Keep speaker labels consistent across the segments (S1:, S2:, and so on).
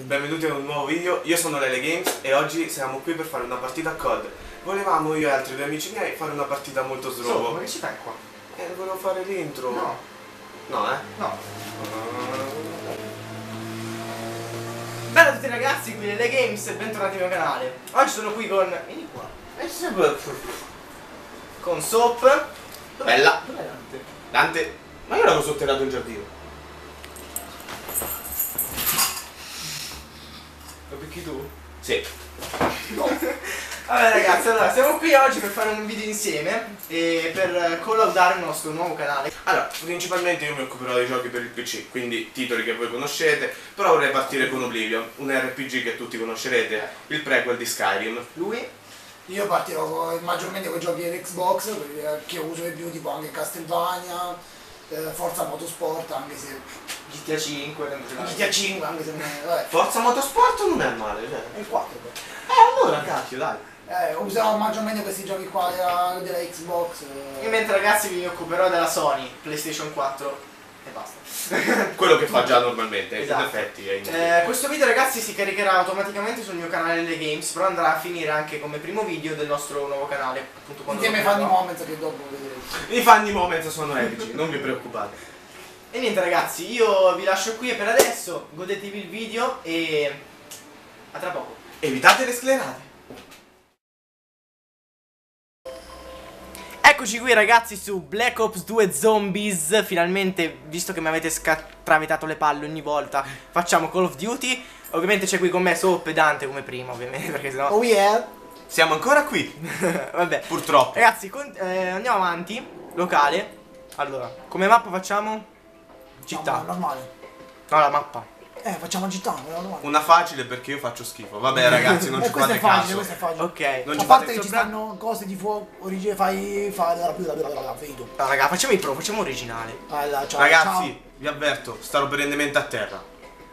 S1: Benvenuti a un nuovo video, io sono Lele Games e oggi siamo qui per fare una partita a COD. Volevamo io e altri due amici miei fare una partita molto
S2: So,
S1: srobo.
S2: ma che ci fai qua?
S1: Eh, volevo fare l'intro.
S2: No,
S1: No, eh?
S2: no. Bella a tutti ragazzi, qui Lele Games e bentornati nel mio canale. Oggi sono qui con... Vieni qua.
S1: Eh.
S2: Con Soap.
S1: Bella.
S2: Dov'è Dante?
S1: Dante, ma io l'avevo sotterrato in giardino.
S2: Picchi tu?
S1: Sì.
S2: Vabbè ragazzi, allora siamo qui oggi per fare un video insieme e per collaudare il nostro nuovo canale.
S1: Allora, principalmente io mi occuperò dei giochi per il PC, quindi titoli che voi conoscete, però vorrei partire con Oblivion, un RPG che tutti conoscerete, il prequel di Skyrim.
S2: Lui?
S3: Io partirò con- maggiormente con i giochi dell'Xbox, quelli eh, che uso di più, tipo anche Castlevania, eh, Forza Motorsport, anche se
S2: GTA 5,
S3: GTA 5, anche se. Vabbè,
S1: Forza Motorsport non è male, cioè.
S3: è il 4. poi.
S1: Eh, allora, cacchio, dai.
S3: Eh, userò maggiormente questi giochi qua della, della Xbox. eh.
S2: Io mentre ragazzi vi occuperò della Sony, PlayStation 4 e basta.
S1: Quello che fa già normalmente,
S2: Esatto.
S1: in effetti è inutile.
S2: Eh, questo video ragazzi si caricherà automaticamente sul mio canale Le Games, però andrà a finire anche come primo video del nostro nuovo canale, appunto quando
S3: Insieme ai Funny
S2: farò.
S3: Moments che dopo vedrete.
S1: I funny moments sono epici, non vi preoccupate.
S2: E niente ragazzi, io vi lascio qui per adesso, godetevi il video e a tra poco.
S1: Evitate le sclerate.
S2: Eccoci qui ragazzi su Black Ops 2 Zombies, finalmente, visto che mi avete scatravetato le palle ogni volta, facciamo Call of Duty. Ovviamente c'è qui con me Soap e Dante come prima, ovviamente, perché sennò...
S3: Oh yeah!
S1: Siamo ancora qui,
S2: Vabbè.
S1: purtroppo.
S2: Ragazzi, eh, andiamo avanti. Locale. Allora, come mappa facciamo?
S3: No,
S2: Città.
S3: normale.
S2: No, la mappa.
S3: Eh, facciamo città, normale.
S1: Una facile perché io faccio schifo. Vabbè ragazzi, non
S3: eh,
S1: ci fate
S3: facile,
S1: caso.
S3: questo è facile.
S2: Ok.
S1: Non
S3: A
S1: ci
S3: parte che ci
S2: sopra-
S3: stanno cose di fuoco, origine, fai. fai la più la vedo.
S2: No, raga, facciamo i pro, facciamo originale.
S3: Allora, ciao,
S1: Ragazzi, vi avverto, starò perennemente a terra.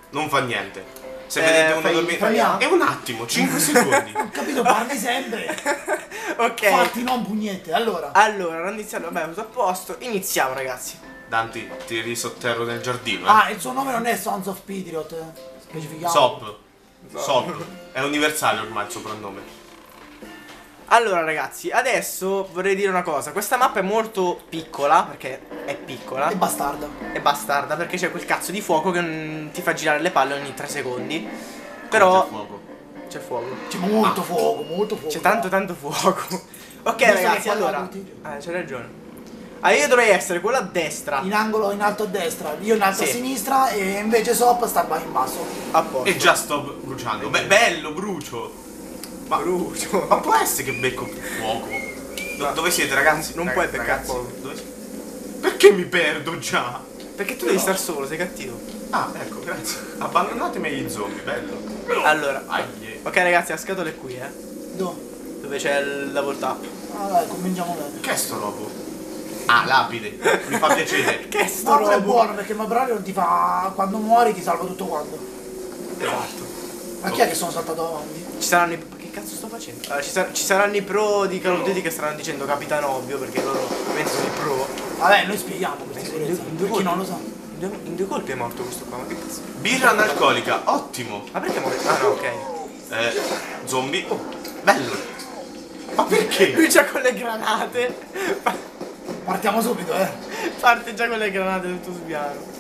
S1: Non fa niente. Se
S2: Eh,
S1: vedete uno dormire...
S3: fermiamo.
S1: È un attimo, 5 secondi.
S3: ciao. Ho capito, parli sempre.
S2: Ok.
S3: Fatti non pugnette. Allora.
S2: Allora, non iniziamo. Vabbè, tutto a posto. Iniziamo, ragazzi.
S1: Danti, ti risotterro nel giardino, eh.
S3: Ah, il suo nome non è Sons of Patriot. eh. Specifichiamo.
S1: Sop. Sop. È universale ormai il soprannome.
S2: Allora, ragazzi, adesso vorrei dire una cosa. Questa mappa è molto piccola, perché è piccola.
S3: E bastarda.
S2: E bastarda, perché c'è quel cazzo di fuoco che mm, ti fa girare le palle ogni 3 secondi. Però
S1: C'è fuoco.
S2: c'è fuoco.
S3: C'è molto fuoco, molto fuoco.
S2: C'è tanto tanto fuoco. ok, ragazzi, allora. Ah, c'hai ragione. Ah, io dovrei essere quello a destra.
S3: In angolo in alto a destra, io in alto
S2: Sì.
S3: a sinistra e invece Sop sta qua in basso.
S2: A posto.
S1: E già sto bruciando. Beh, bello, brucio. Ma,
S2: Brucio.
S1: ma può essere che becco fuoco? Do-
S2: Ma-
S1: dove siete ragazzi?
S2: non
S1: Rag-
S2: puoi beccare
S1: ragazzi,
S2: fuoco.
S1: dove siete? Perché mi perdo già?
S2: Perché tu devi star solo, sei cattivo.
S1: Ah, ecco, grazie. Abbandonatemi agli zombie, bello.
S2: Allora.
S1: Aie.
S2: Ok, ragazzi, la scatola è qui, eh.
S3: Dove?
S2: Dove c'è il double tap.
S3: Ah dai, cominciamo bene.
S1: Che è sto robo? Ah, lapide. Mi fa piacere.
S2: Che è sto
S3: No, però è buono perché il Mabrario non ti fa. quando muori ti salva tutto quanto.
S2: Esatto.
S3: Ma chi è che sono saltato avanti?
S2: Ci saranno i. Ma che cazzo sto facendo? Allora, ci, sar- ci saranno i pro di Call of Duty che staranno dicendo Capitano Ovvio perché loro sono i pro.
S3: Vabbè, noi spieghiamo questa sicurezza.
S2: in due
S3: Per chi non lo
S2: colpi.
S3: sa.
S2: In due, in due colpi è morto questo qua, ma che cazzo?
S1: Birra analcolica, ottimo.
S2: Ma perché muore? Ah no, ok.
S1: Eh, zombie. Oh, bello. Ma perché?
S2: Lui già con le granate.
S3: Partiamo subito, eh.
S2: Parte già con le granate tutto sbiaro.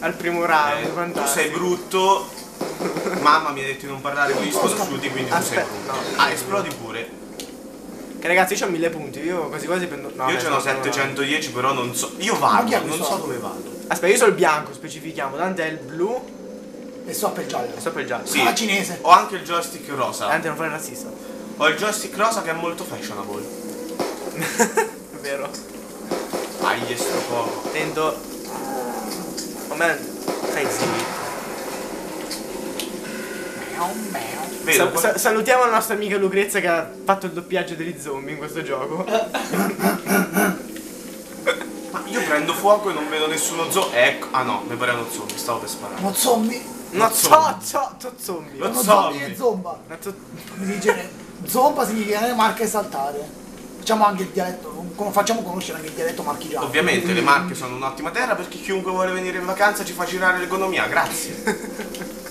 S2: Al primo round,
S1: Eh, tu sei brutto. Mamma mi ha detto di non parlare con gli sconosciuti, quindi tu sei
S2: Aspetta,
S1: brutto.
S2: no.
S1: Ah, esplodi pure.
S2: Che ragazzi, io ho mille punti, io quasi quasi prendo. No,
S1: Io ce
S2: no.
S1: 710, però non so. Io vago, non so dove vado.
S2: Aspetta, io sono il bianco, specifichiamo. Dante è il blu
S3: E Sop è il giallo.
S2: e sopra il giallo.
S1: Sì.
S3: Ah, cinese.
S1: Ho anche il joystick rosa.
S2: Dante non fare razzista.
S1: Ho il joystick rosa che è molto fashionable.
S2: È vero.
S1: Poco.
S2: Tento. O me. Stai zitto. Sa- sa- salutiamo la nostra amica Lucrezia che ha fatto il doppiaggio degli zombie in questo gioco.
S1: Ma io prendo fuoco e non vedo nessuno zo. Ecco. Ah no, mi pare uno zombie, stavo per sparare.
S3: Uno zombie.
S2: No,
S1: zombie.
S2: zo, zo, zo, zombie.
S1: Lo
S3: Uno
S1: zombie.
S3: zombie e zomba.
S2: No, zo-
S3: Mi dice zomba significa marca esaltare. Facciamo anche il dialetto, facciamo conoscere anche il dialetto marchigiano.
S1: Ovviamente le Marche sono un'ottima terra perché chiunque vuole venire in vacanza ci fa girare l'economia, grazie.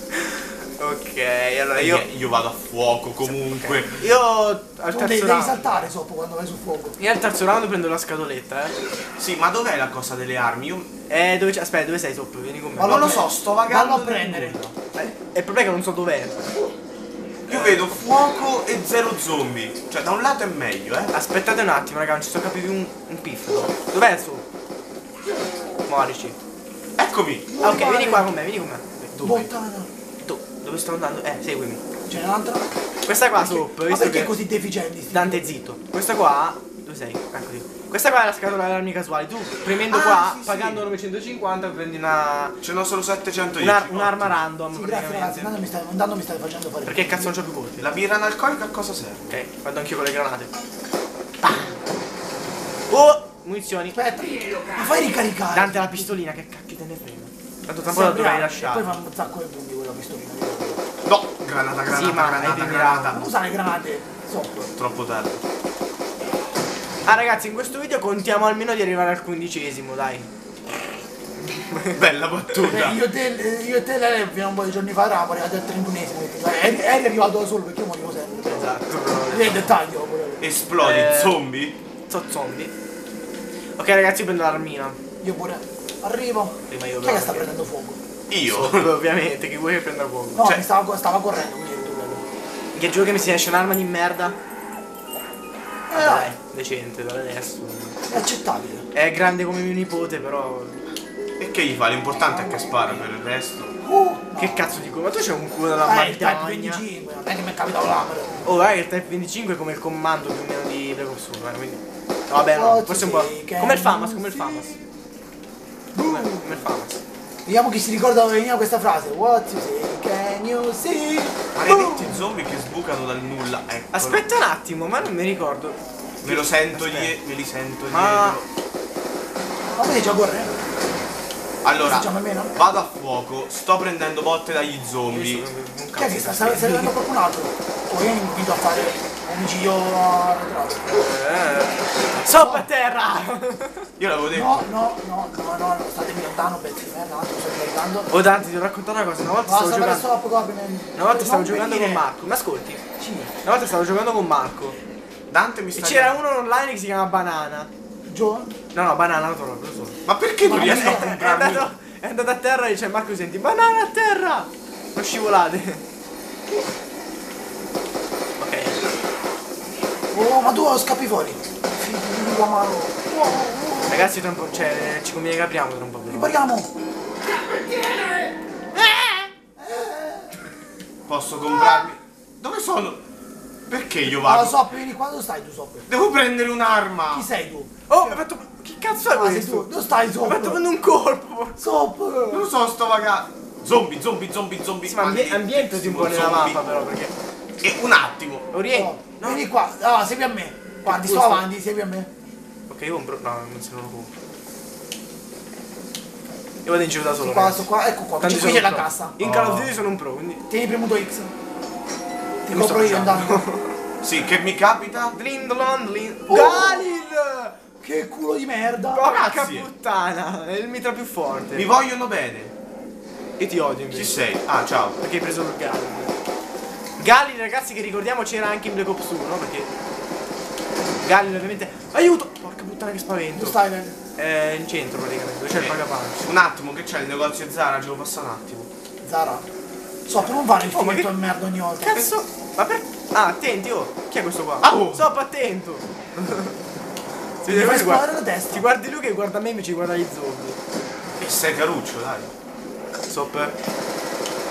S2: Ok, allora io.
S1: Io, vado a fuoco comunque.
S2: Io al
S3: Tu devi,
S2: terzo
S3: devi
S2: round.
S3: saltare sopra quando vai sul fuoco.
S2: Io al terzo round prendo la scatoletta, eh.
S1: Sì, ma dov'è la cosa delle armi? Io
S2: Eh, dove c'è? Aspetta, dove sei sopra? Vieni con me.
S3: Vallo
S1: non lo so, sto vagando.
S3: vallo a prendere.
S2: Eh, il problema è che non so dov'è.
S1: Io vedo fuoco e zero zombie. Cioè, da un lato è meglio, eh.
S2: Aspettate un attimo, raga, non ci sto capendo un, un piffero. Dov'è il suo? Muorici.
S1: Eccomi.
S2: Ah, ok, vieni qua con me, vieni con me. Dove?
S3: Bottana.
S2: Tu, dove sto andando? Eh, seguimi.
S3: C'è un'altra.
S2: Questa qua sopra,
S3: Ma perché
S2: che...
S3: così deficienti?
S2: Dante zitto. Questa qua. Dove sei? Eccoti. Questa qua è la scatola delle armi casuali. Tu premendo
S1: Ah,
S2: qua,
S1: sì, sì.
S2: pagando 950, prendi una.
S1: Ce n'ho solo 710.
S2: una- un'arma random.
S3: Sì, grazie ragazzi,
S2: praticamente.
S3: intanto mi stai, intanto mi stai facendo fare.
S2: Perché cazzo non c'ho più colpi?
S1: La birra analcolica a cosa serve?
S2: Ok, vado anch'io con le granate. Oh! Munizioni.
S3: Aspetta, ma fai ricaricare.
S2: Dante la pistolina, che cacchio te ne frega. Tanto tra un po'
S3: Sempre
S2: la
S3: E
S2: lasciare.
S3: poi fa un sacco di punti quella pistolina.
S1: No, granata, granata,
S2: Sì, ma hai
S1: granata, granata.
S3: Non usare granate sopra.
S1: Troppo tardi.
S2: Ah ragazzi, in questo video contiamo almeno di arrivare al quindicesimo, dai.
S1: Bella battuta.
S3: io, e te, eh, io e te Lele, fino a un po' di giorni fa eravamo arrivati al 31esimo. Eri, eri arrivato da solo perché io morivo sempre.
S2: Esatto.
S3: Vedi il dettaglio. pure.
S1: Esplodi,
S2: Eh.
S1: zombie.
S2: So zombie. Ok ragazzi, io prendo l'armina.
S3: Io pure. Arrivo.
S2: Prima io
S3: Chi è che sta prendendo fuoco?
S1: Io.
S2: Ovviamente, che vuoi che prenda fuoco?
S3: No,
S1: Cioè-
S3: mi stava, stava correndo, quindi tu.
S2: Che giuro che mi si esce un'arma di merda.
S3: Eh,
S2: Dai, decente, da adesso.
S3: è accettabile.
S2: È grande come mio nipote, però.
S1: E che gli fa? L'importante è che spara per il resto.
S3: Uh, no.
S2: Che cazzo dico? Ma tu c'hai un culo della
S3: Eh, il Type
S2: montagna.
S3: 25, non è che mi è capitato l'amore.
S2: Oh, dai, il Type 25 è come il comando più o meno di Black Ops 1, eh, quindi. No, vabbè, no,
S3: Oh,
S2: forse un po'. Come il Famas, come il Famas. Come, come il Famas.
S3: Vediamo chi si ricorda dove veniva questa frase. What you say, see?
S1: Maledetti zombie che sbucano dal nulla. Ecco.
S2: Aspetta un attimo, ma non mi ricordo.
S1: Me lo sento
S2: Aspetta.
S1: Me li sento
S2: Ma-
S1: dietro.
S3: Ma vedi già corre?
S1: Allora, vado a fuoco, sto prendendo botte dagli zombie.
S2: un
S3: Chi è che sta? vedendo qualcun altro? O io invito a fare omicidio arretrato.
S2: Eh. Sopra a terra!
S1: Io l'avevo detto.
S3: No, no, no, no, no, no, statemi lontano, di merda, un attimo sto caricando.
S2: Oh Dante, ti devo raccontare una cosa. Una volta
S3: Basta
S2: stavo giocando.
S3: stop.
S2: Una volta stavo giocando con Marco. Mi ascolti?
S3: Sì.
S2: Una volta stavo giocando con Marco.
S1: Dante mi
S2: E
S1: sta
S2: c'era uno online che si chiama Banana.
S3: Gio?
S2: No, no, Banana lo trovo, lo so.
S1: Ma perché non riesco a
S2: È, è andato, è andato a terra e dice Marco senti Banana a terra! Non scivolate. Ok.
S3: Oh, ma tu scappi fuori. Figlio mano. Oh,
S2: Ragazzi tra un po'. Cioè, ci conviene che apriamo tra un po'.
S3: Ripariamo.
S1: Posso comprarmi? Dove sono? Perché io
S3: Ma
S1: vado?
S3: lo so, vieni qua, dove stai tu sopra?
S1: Devo prendere un'arma.
S3: Chi sei tu?
S2: Oh, mi ha fatto. Che cazzo è
S3: Ah, sei
S2: questo?
S3: tu. Dove stai
S2: Mi ha
S3: sopra?
S2: fatto prendere un colpo!
S1: Non
S3: Sopra.
S1: lo so, sto vagando. Zombie, zombie, zombie, zombie.
S2: Sì, ma
S1: maledetti
S2: ambientati un po' nella
S1: zombie.
S2: mappa però perché.
S1: E un attimo.
S2: Oriente.
S3: No, vieni qua. Ah, segui a me. Guardi, sto avanti, segui a me.
S2: Ok, io compro. No, non se non lo compro. Io vado in giro da solo.
S3: Qua, sto qua, ecco qua.
S2: Tanto
S3: Qui c'è la cassa.
S2: In Call of
S1: Oh.
S2: Duty sono un pro, quindi.
S3: Tieni premuto X. Ti compro io intanto.
S1: Sì, che mi capita?
S2: Drindolon, dlin-
S3: Oh!
S2: Galil!
S3: Che culo di merda.
S2: Porca puttana! È il mitra più forte.
S1: Mi vogliono bene.
S2: Io ti odio
S1: Chi
S2: invece.
S1: sei? Ah, ciao.
S2: Perché hai preso il Galil. Galil, ragazzi, che ricordiamo c'era anche in Black Ops 1, perché. Galil ovviamente. Aiuto! Porca puttana che spavento.
S3: Dove stai, Len?
S2: È in centro praticamente, dove c'è il pagapanci.
S1: Un attimo, che c'è il negozio Zara? Ce lo passa un attimo.
S3: Zara. So, per non fare il
S2: Oh, ma
S3: finto
S2: che-
S3: di merda ogni volta.
S2: Cazzo! Ma per. Ah, attenti, oh! Chi è questo qua?
S1: Ah, oh.
S2: Stop attento! Si
S3: Ti
S2: vede
S3: fai esplodere la testa.
S2: Ti guardi lui che guarda me invece guarda gli zombie.
S1: E sei caruccio, dai.
S2: Stop.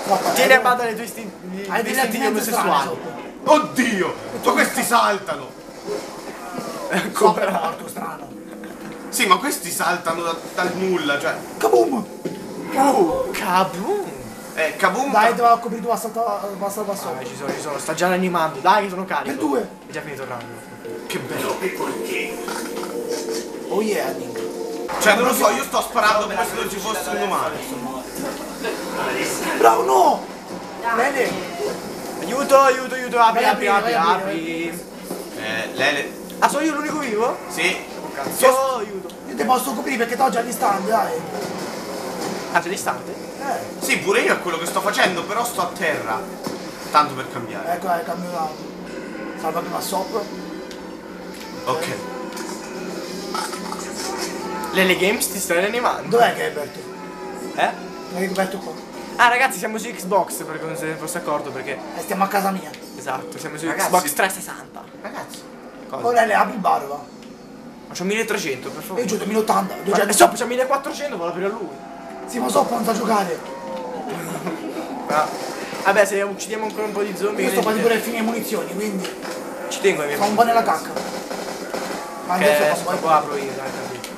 S3: Guarda,
S2: Tieni
S3: eh,
S2: a bada le tue isti- gli
S3: Hai delle
S2: istinti omosessuali.
S3: sopra.
S1: Oddio! Ma questi saltano!
S3: Sopra è morto, strano.
S1: Sì, ma questi saltano da- dal nulla, cioè.
S3: Kaboom!
S2: Uh, kaboom!
S1: Eh, Kabum.
S3: Dai, te va a coprire tu, basta, basta, basta.
S2: Vabbè, ci sono, ci sono, sta già animando. Dai, che sono carico.
S3: Per due.
S2: È già finito il round.
S1: Che bello.
S3: Oh yeah, Nick.
S1: Cioè, non lo so, io sto sparando come se non ci fosse un umano.
S3: Bravo, no! Bene.
S2: Aiuto, aiuto, aiuto, apri, apri,
S3: apri,
S2: apri.
S1: Eh, Lele.
S2: Ah, sono io l'unico vivo?
S1: Sì.
S2: Cazzo, aiuto.
S3: Io ti posso coprire perché t'ho già all'istante, dai.
S2: Ah, c'è l'istante?
S1: Sì, pure io è quello che sto facendo, però sto a terra. Tanto per cambiare.
S3: Ecco, dai, cambio la... Salva prima sopra.
S1: Ok.
S2: Lele Games ti stai rianimando.
S3: Dov'è che è Berto?
S2: Eh?
S3: Dov'è che è Berto qua?
S2: Ah ragazzi siamo su Xbox perché non se ne fosse accorto perché.
S3: Eh, stiamo a casa mia.
S2: Esatto, siamo su
S1: Ragazzi-
S2: Xbox 360.
S1: Ragazzi.
S2: Cosa?
S3: Ora le apri il bar, va.
S2: Ma c'ho 1300 per
S3: E
S2: favore.
S3: giù 2080,
S2: Ma
S3: 200.
S2: Sop c'ha 1400, vuole aprire a lui.
S3: Sì, ma Soppa non sa giocare.
S2: Ah. Vabbè, se uccidiamo ancora un po' di zombie.
S3: Io sto quasi pure fine munizioni, quindi
S2: Ci tengo ai miei
S3: fa un po' nella cacca. Ma adesso fa un po'.
S2: apro io, dai, capito.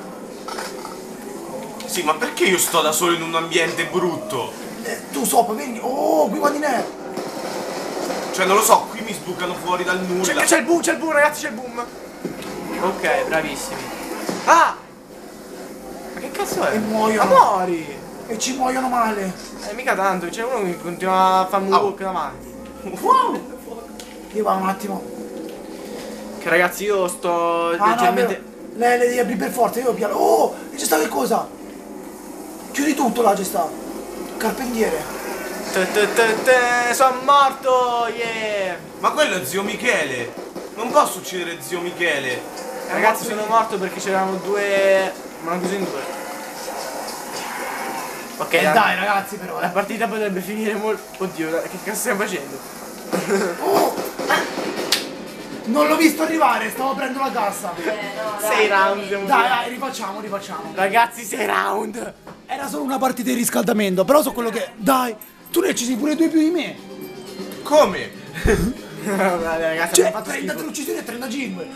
S1: Sì, ma perché io sto da solo in un ambiente brutto?
S3: Eh, Tu Soppa, vieni. Oh, qui quanti ne è?
S1: Cioè, non lo so, qui mi sbucano fuori dal nulla.
S2: C'è, c'è il boom, c'è il boom, ragazzi, c'è il boom. Ok, bravissimi. Ah! Ma che cazzo è?
S3: E muoiono.
S2: Ma muori!
S3: E ci muoiono male.
S2: Eh, mica tanto, c'è uno che continua a fare
S1: Au.
S2: walk davanti.
S3: Wow! Io va un attimo.
S2: Che ragazzi, io sto
S3: Ah, no,
S2: leggermente.
S3: vero. Le, le devi aprire per forza, io piano. Oh! E c'è sta che cosa? Chiudi tutto là, c'è sta. Carpendiere.
S2: Sono morto! Yeah!
S1: Ma quello è zio Michele. Non posso uccidere zio Michele.
S2: Ragazzi, sono morto perché c'erano due. Ma non così in due. Ok,
S3: Eh, dai ragazzi però,
S2: la
S3: eh.
S2: partita potrebbe finire molto. Oddio, che cazzo stiamo facendo?
S3: Oh! Non l'ho visto arrivare, stavo aprendo la cassa.
S2: Sei round, siamo
S3: Dai,
S2: due.
S3: dai, rifacciamo, rifacciamo.
S2: Ragazzi, sei round!
S3: Era solo una partita di riscaldamento, però so quello che. Dai, tu ne ci sei pure due più di me.
S1: Come?
S2: Vabbè, ragazzi,
S3: Cioè,
S2: abbiamo fatto
S3: 33
S2: schifo.
S3: uccisioni e 35.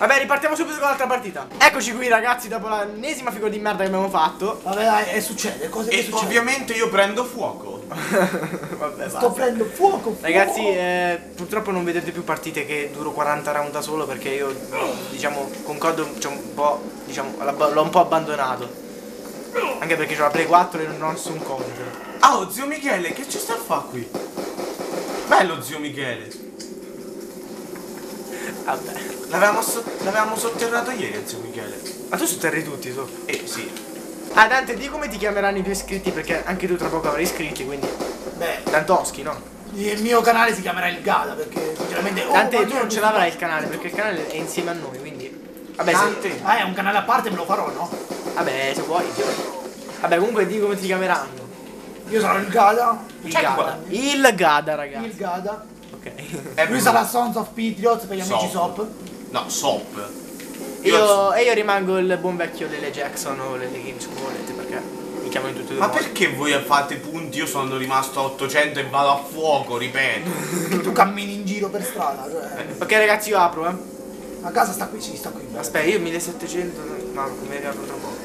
S2: Vabbè, ripartiamo subito con l'altra partita. Eccoci qui, ragazzi, dopo l'ennesima figura di merda che abbiamo fatto.
S3: Vabbè, dai, e succede, cose che
S1: E
S3: succedono.
S1: ovviamente io prendo fuoco.
S2: Vabbè,
S3: Sto
S2: basta.
S3: prendendo fuoco, fuoco.
S2: Ragazzi, eh, purtroppo non vedete più partite che duro 40 round da solo perché io, diciamo, con COD c'ho un po', diciamo, l'ho un po' abbandonato. Anche perché c'ho la Play 4 e non ho nessun counter.
S1: Ah, oh, zio Michele, che ci sta a fa qui? Bello zio Michele.
S2: Vabbè.
S1: L'avevamo, so- l'avevamo sotterrato ieri, zio Michele.
S2: Ma tu sotterri tutti, su.
S1: Eh sì.
S2: Ah, Dante, di come ti chiameranno i tuoi iscritti perché anche tu tra poco avrai iscritti, quindi...
S3: Beh,
S2: Dantoschi, no?
S3: il mio canale si chiamerà il Gada perché sinceramente. oh,
S2: Dante, tu non
S3: io-
S2: ce l'avrai il canale perché il canale è insieme a noi, quindi... Vabbè, se,
S1: Dante.
S3: Ah, è un canale a parte, me lo farò, no?
S2: vabbè, se vuoi. Vabbè, comunque di come ti chiameranno.
S3: Io sarò il Gada.
S2: Il Gada. Il Gada, ragazzi.
S3: Il Gada.
S2: Ok.
S1: È
S3: Lui sarà Sons of Patriots per gli amici
S1: Sop. No, Sop.
S2: Io, e io rimango il buon vecchio Lele Jackson o Lele Games come volete perché mi chiamano in tutti e due
S1: Ma
S2: modi.
S1: perché voi fate punti? Io sono rimasto a 800 e vado a fuoco, ripeto.
S3: Che tu cammini in giro per strada. Cioè.
S2: Ok ragazzi io apro eh.
S3: A casa sta qui, sì, sta qui.
S2: Aspetta, io 1700. No, come apro tra poco.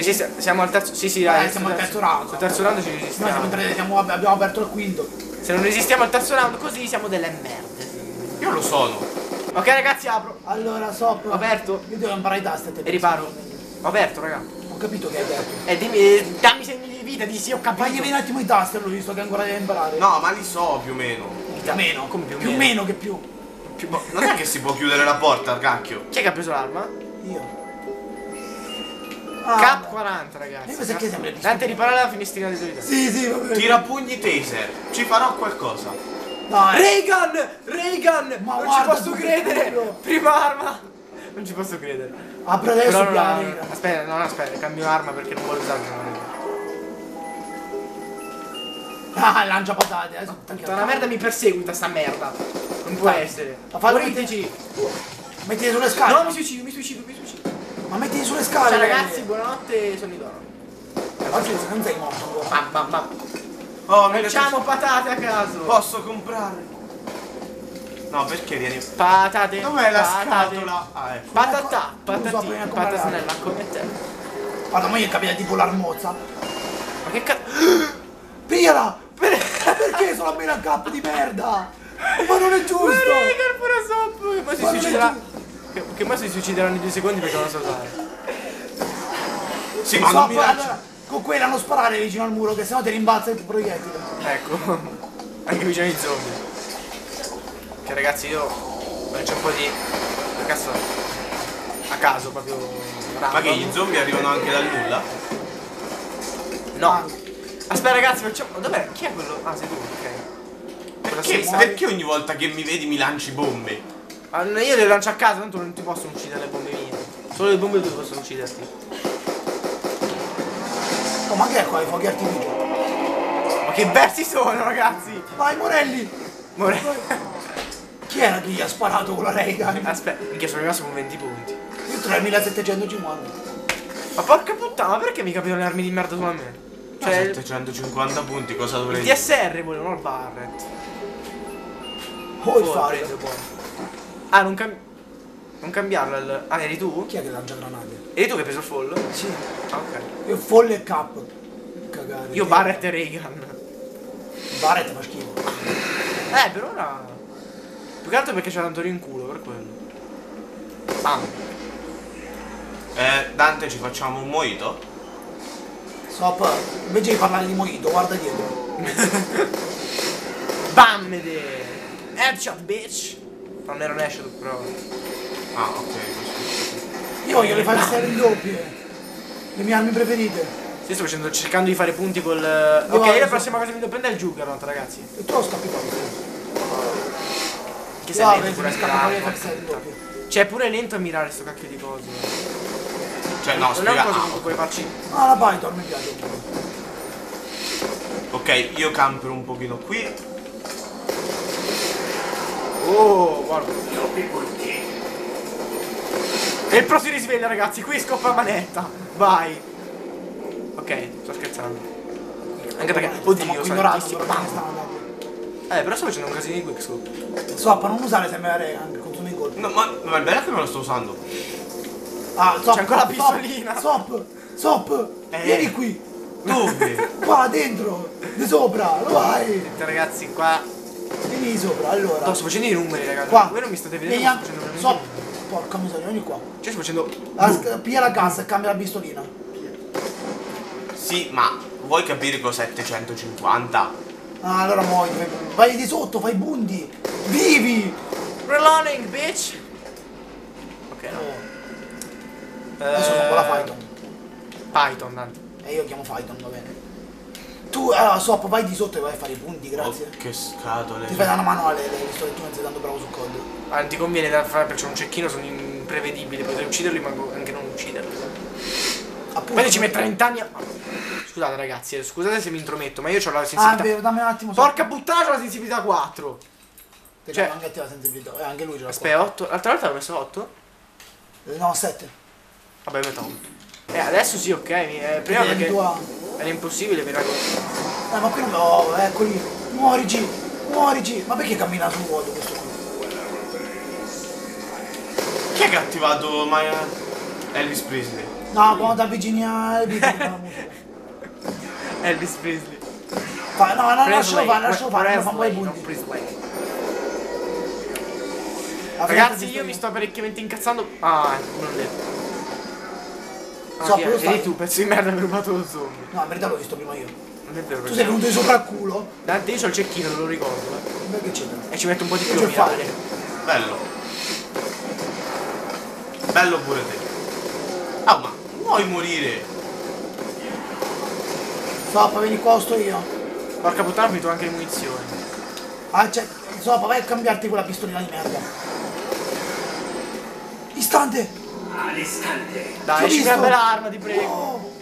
S2: Sì, sì, siamo al terzo. Sì, sì, dai.
S3: Eh, siamo al terzo round.
S2: Sul terzo round ci
S3: Noi siamo,
S2: resistiamo.
S3: in tre- siamo- abbiamo aperto il quinto.
S2: Se non resistiamo al terzo round così siamo delle merde.
S1: Io lo sono.
S2: Ok ragazzi apro.
S3: Allora, Sop.
S2: Ho aperto.
S3: Io devo imparare i tasti.
S2: E riparo. Ho aperto raga.
S3: Ho capito che hai aperto.
S2: E dimmi, eh, dammi segni di vita, di sì, ho capito.
S3: Fagli un attimo i tasti, l'ho visto che ancora deve imparare.
S1: No, ma li so più o meno.
S3: Più meno.
S2: Come più
S3: più
S2: meno?
S3: meno che più.
S2: Più-
S1: Non è che si può chiudere la porta, cacchio.
S2: Chi è che ha preso l'arma?
S3: Io.
S2: Cap 40 ragazzi.
S3: Io sembra di-
S2: Dante ripara la finestrina di solito.
S3: Sì, sì, va bene.
S1: Tira pugni taser. Ci farò qualcosa.
S3: Dai.
S2: Reagan! Reagan!
S3: Ma
S2: non ci posso credere! Prima arma! Non ci posso credere.
S3: Apri adesso
S2: Però no,
S3: piano.
S2: no, aspetta, no, aspetta, cambio arma perché non voglio usare una
S3: Ah, lancia patate. Adesso
S2: Tutta una merda mi perseguita sta merda. Non può essere.
S3: Ma fallo. Mettili sulle scale.
S2: No, mi suicido, mi suicido, mi suicido.
S3: Ma mettili sulle scale.
S2: Ciao ragazzi, buonanotte, sono d'oro.
S3: Oggi non sei morto.
S2: Bam bam bam.
S1: Oh,
S2: Facciamo patate a caso.
S1: Posso comprare? No, perché vieni?
S2: Patate.
S1: Dov'è la scatola? Ah, ecco.
S2: Patata,
S3: prima come
S2: patatinella come te.
S3: Guarda, ma io capita tipo l'armozza.
S2: Ma che cazzo?
S3: Pigliala! Perché sono appena a cap di merda? Ma non è giusto!
S2: Reagan pure soppo! Che poi si
S3: Ma è
S2: suiciderà. Che, che poi si suicideranno in due secondi perché non lo so usare.
S1: Sì, ma non mi
S3: allora, con quella non sparare vicino al muro, che sennò ti rimbalza il proiettile.
S2: Ecco. Anche vicino ai zombie. Che ragazzi io. Faccio un po' di. Cazzo. A caso proprio.
S1: Ma che
S2: random.
S1: gli zombie arrivano anche dal nulla?
S2: No. Aspetta ragazzi, facciamo. Dov'è? Chi è quello? Ah, sei tu, ok.
S1: Perché, perché ogni volta che mi vedi mi lanci bombe?
S2: Ah, io le lancio a casa, tanto non ti possono uccidere le bombe mie. Solo le bombe tue possono ucciderti.
S3: Oh, ma che è qua i fuochi artificiali?
S2: Ma che versi sono, ragazzi?
S3: Vai Morelli!
S2: More.
S3: Chi era che gli ha sparato con la Ray
S2: Aspetta, minchia sono rimasto con 20 punti.
S3: Io 3750.
S2: Ma porca puttana, ma perché mi capitano le armi di merda solo a me?
S1: Cioè,
S2: Cioè, il
S1: 750 punti, cosa dovrei
S2: il? DSR volevo, non il Barret.
S3: Oh, il fare.
S2: prendo. Ah, non cam... Non cambiarlo il... Ah, eri tu?
S3: Chi è che lancia granate?
S2: Eri tu che hai preso il fall?
S3: Sì.
S2: Ah, ok.
S3: Io folle e cap. Cagare.
S2: Io Barret e Reagan.
S3: Barret fa schifo.
S2: Eh, per ora... Più che altro perché c'è tanto in culo, per quello. Bam.
S1: Eh, Dante ci facciamo un mojito?
S3: Stop. Invece di parlare di Mojito, guarda dietro.
S2: Bam, vede. Headshot, bitch. Non un headshot, però...
S1: Ah, ok, questo.
S3: Io voglio le fare serie doppie. Le mie armi preferite.
S2: Sì, sto facendo, cercando di fare punti col... Ok,
S3: vado
S2: la prossima cosa che mi devo prendere è il Juggernaut, ragazzi.
S3: E tu lo scappi.
S2: Che sei lento pure a
S3: doppie.
S2: Cioè, è pure lento a mirare sto cacchio di coso.
S1: Cioè, no,
S2: non è
S1: spiega.
S2: una cosa
S1: ah,
S2: con cui puoi farci...
S3: Ah, la Python mi piace.
S1: ok, io campero un pochino qui.
S2: Oh, guarda. E il pro si risveglia, ragazzi. Qui scoppa la manetta. Vai. Ok, sto scherzando. Anche perché... Oddio,
S3: non stanno andando.
S2: Eh, però sto facendo un casino di quickscope.
S3: Stop, non usare sempre la anche consumi i colpi.
S1: No, ma, ma è bello che me lo sto usando.
S3: Ah,
S2: C'è ancora la pistolina.
S3: Stop, stop,
S2: Eh.
S3: vieni qui.
S1: Dove?
S3: Qua dentro, di sopra, lo vai.
S2: Ragazzi, qua...
S3: Vieni di sopra, allora.
S2: No, sto facendo i numeri, ragazzi.
S3: Qua.
S2: Voi non mi state vedendo,
S3: a...
S2: sto facendo numeri.
S3: Porca miseria, vieni qua.
S2: Cioè, sto facendo...
S3: Ah, sc- Piglia la gas e cambia la pistolina.
S1: sì, ma vuoi capire cos'è 750?
S3: Ah, allora muovi. Vai di sotto, fai bundi. Vivi.
S2: Reloading, bitch! Ok, no.
S3: Adesso sono con la Python.
S2: Python, tanto.
S3: E io chiamo Python, va bene. Tu, allora, stop, vai di sotto e vai a fare i punti, grazie.
S1: Oh, che scatole.
S3: Ti fai da una mano alle, visto che tu non sei tanto bravo sul code.
S2: Ah, non ti conviene da fare perché c'è un cecchino, sono imprevedibili, potrei ucciderli ma anche non ucciderli.
S3: Appunto.
S2: Poi ci mette 30 anni a... Scusate ragazzi, eh, scusate se mi intrometto, ma io ho la
S3: Ah, è
S2: sensibilità...
S3: vero, dammi un attimo.
S2: Porca puttana, c'ho la sensibilità 4!
S3: Cioè,
S2: cioè-
S3: anche a te la sensibilità. Eh, anche lui ce l'ha.
S2: Aspetta, 8? L'altra volta avevo messo 8?
S3: qua. Eh, No, 7.
S2: Vabbè, metto 8. Eh, adesso sì, ok, eh, prima perché
S3: tua-
S2: era impossibile per la
S3: Eh, ma qui non... Oh, eccoli. Muorigi. Muorigi. Ma perché cammina sul vuoto questo qui?
S1: Chi è che ha attivato Maya Elvis Presley?
S3: No, quando ti avvicini con la musica.
S2: Elvis Presley.
S3: Fa, no, no, lascialo fare, lascialo fare, non fa un po' i
S2: Presley, non
S3: punti.
S2: Ragazzi, io mi sto parecchiamente incazzando. Ah, non l'ho detto. Ah,
S3: So, stai-
S2: Eri tu, pezzo di merda, mi hai rubato lo zombie.
S3: No, in verità l'ho visto prima io.
S2: Non è vero,
S3: Tu sei venuto di sopra al culo.
S2: Dante, io c'ho il cecchino, te lo ricordo. eh.
S3: Beh, che c'entra?
S2: E ci metto un po' di più a
S3: il fare.
S2: mirare.
S1: Bello. Bello pure te. Ah, ma vuoi morire?
S3: Stop, vieni qua, sto io.
S2: Porca puttana, ho finito anche le munizioni.
S3: Ah, c'è. Stop, vai a cambiarti quella pistolina di merda. Istante!
S2: Dai,
S3: Ti ho
S2: esci
S3: visto?
S2: una bella arma, ti prego.
S3: Oh,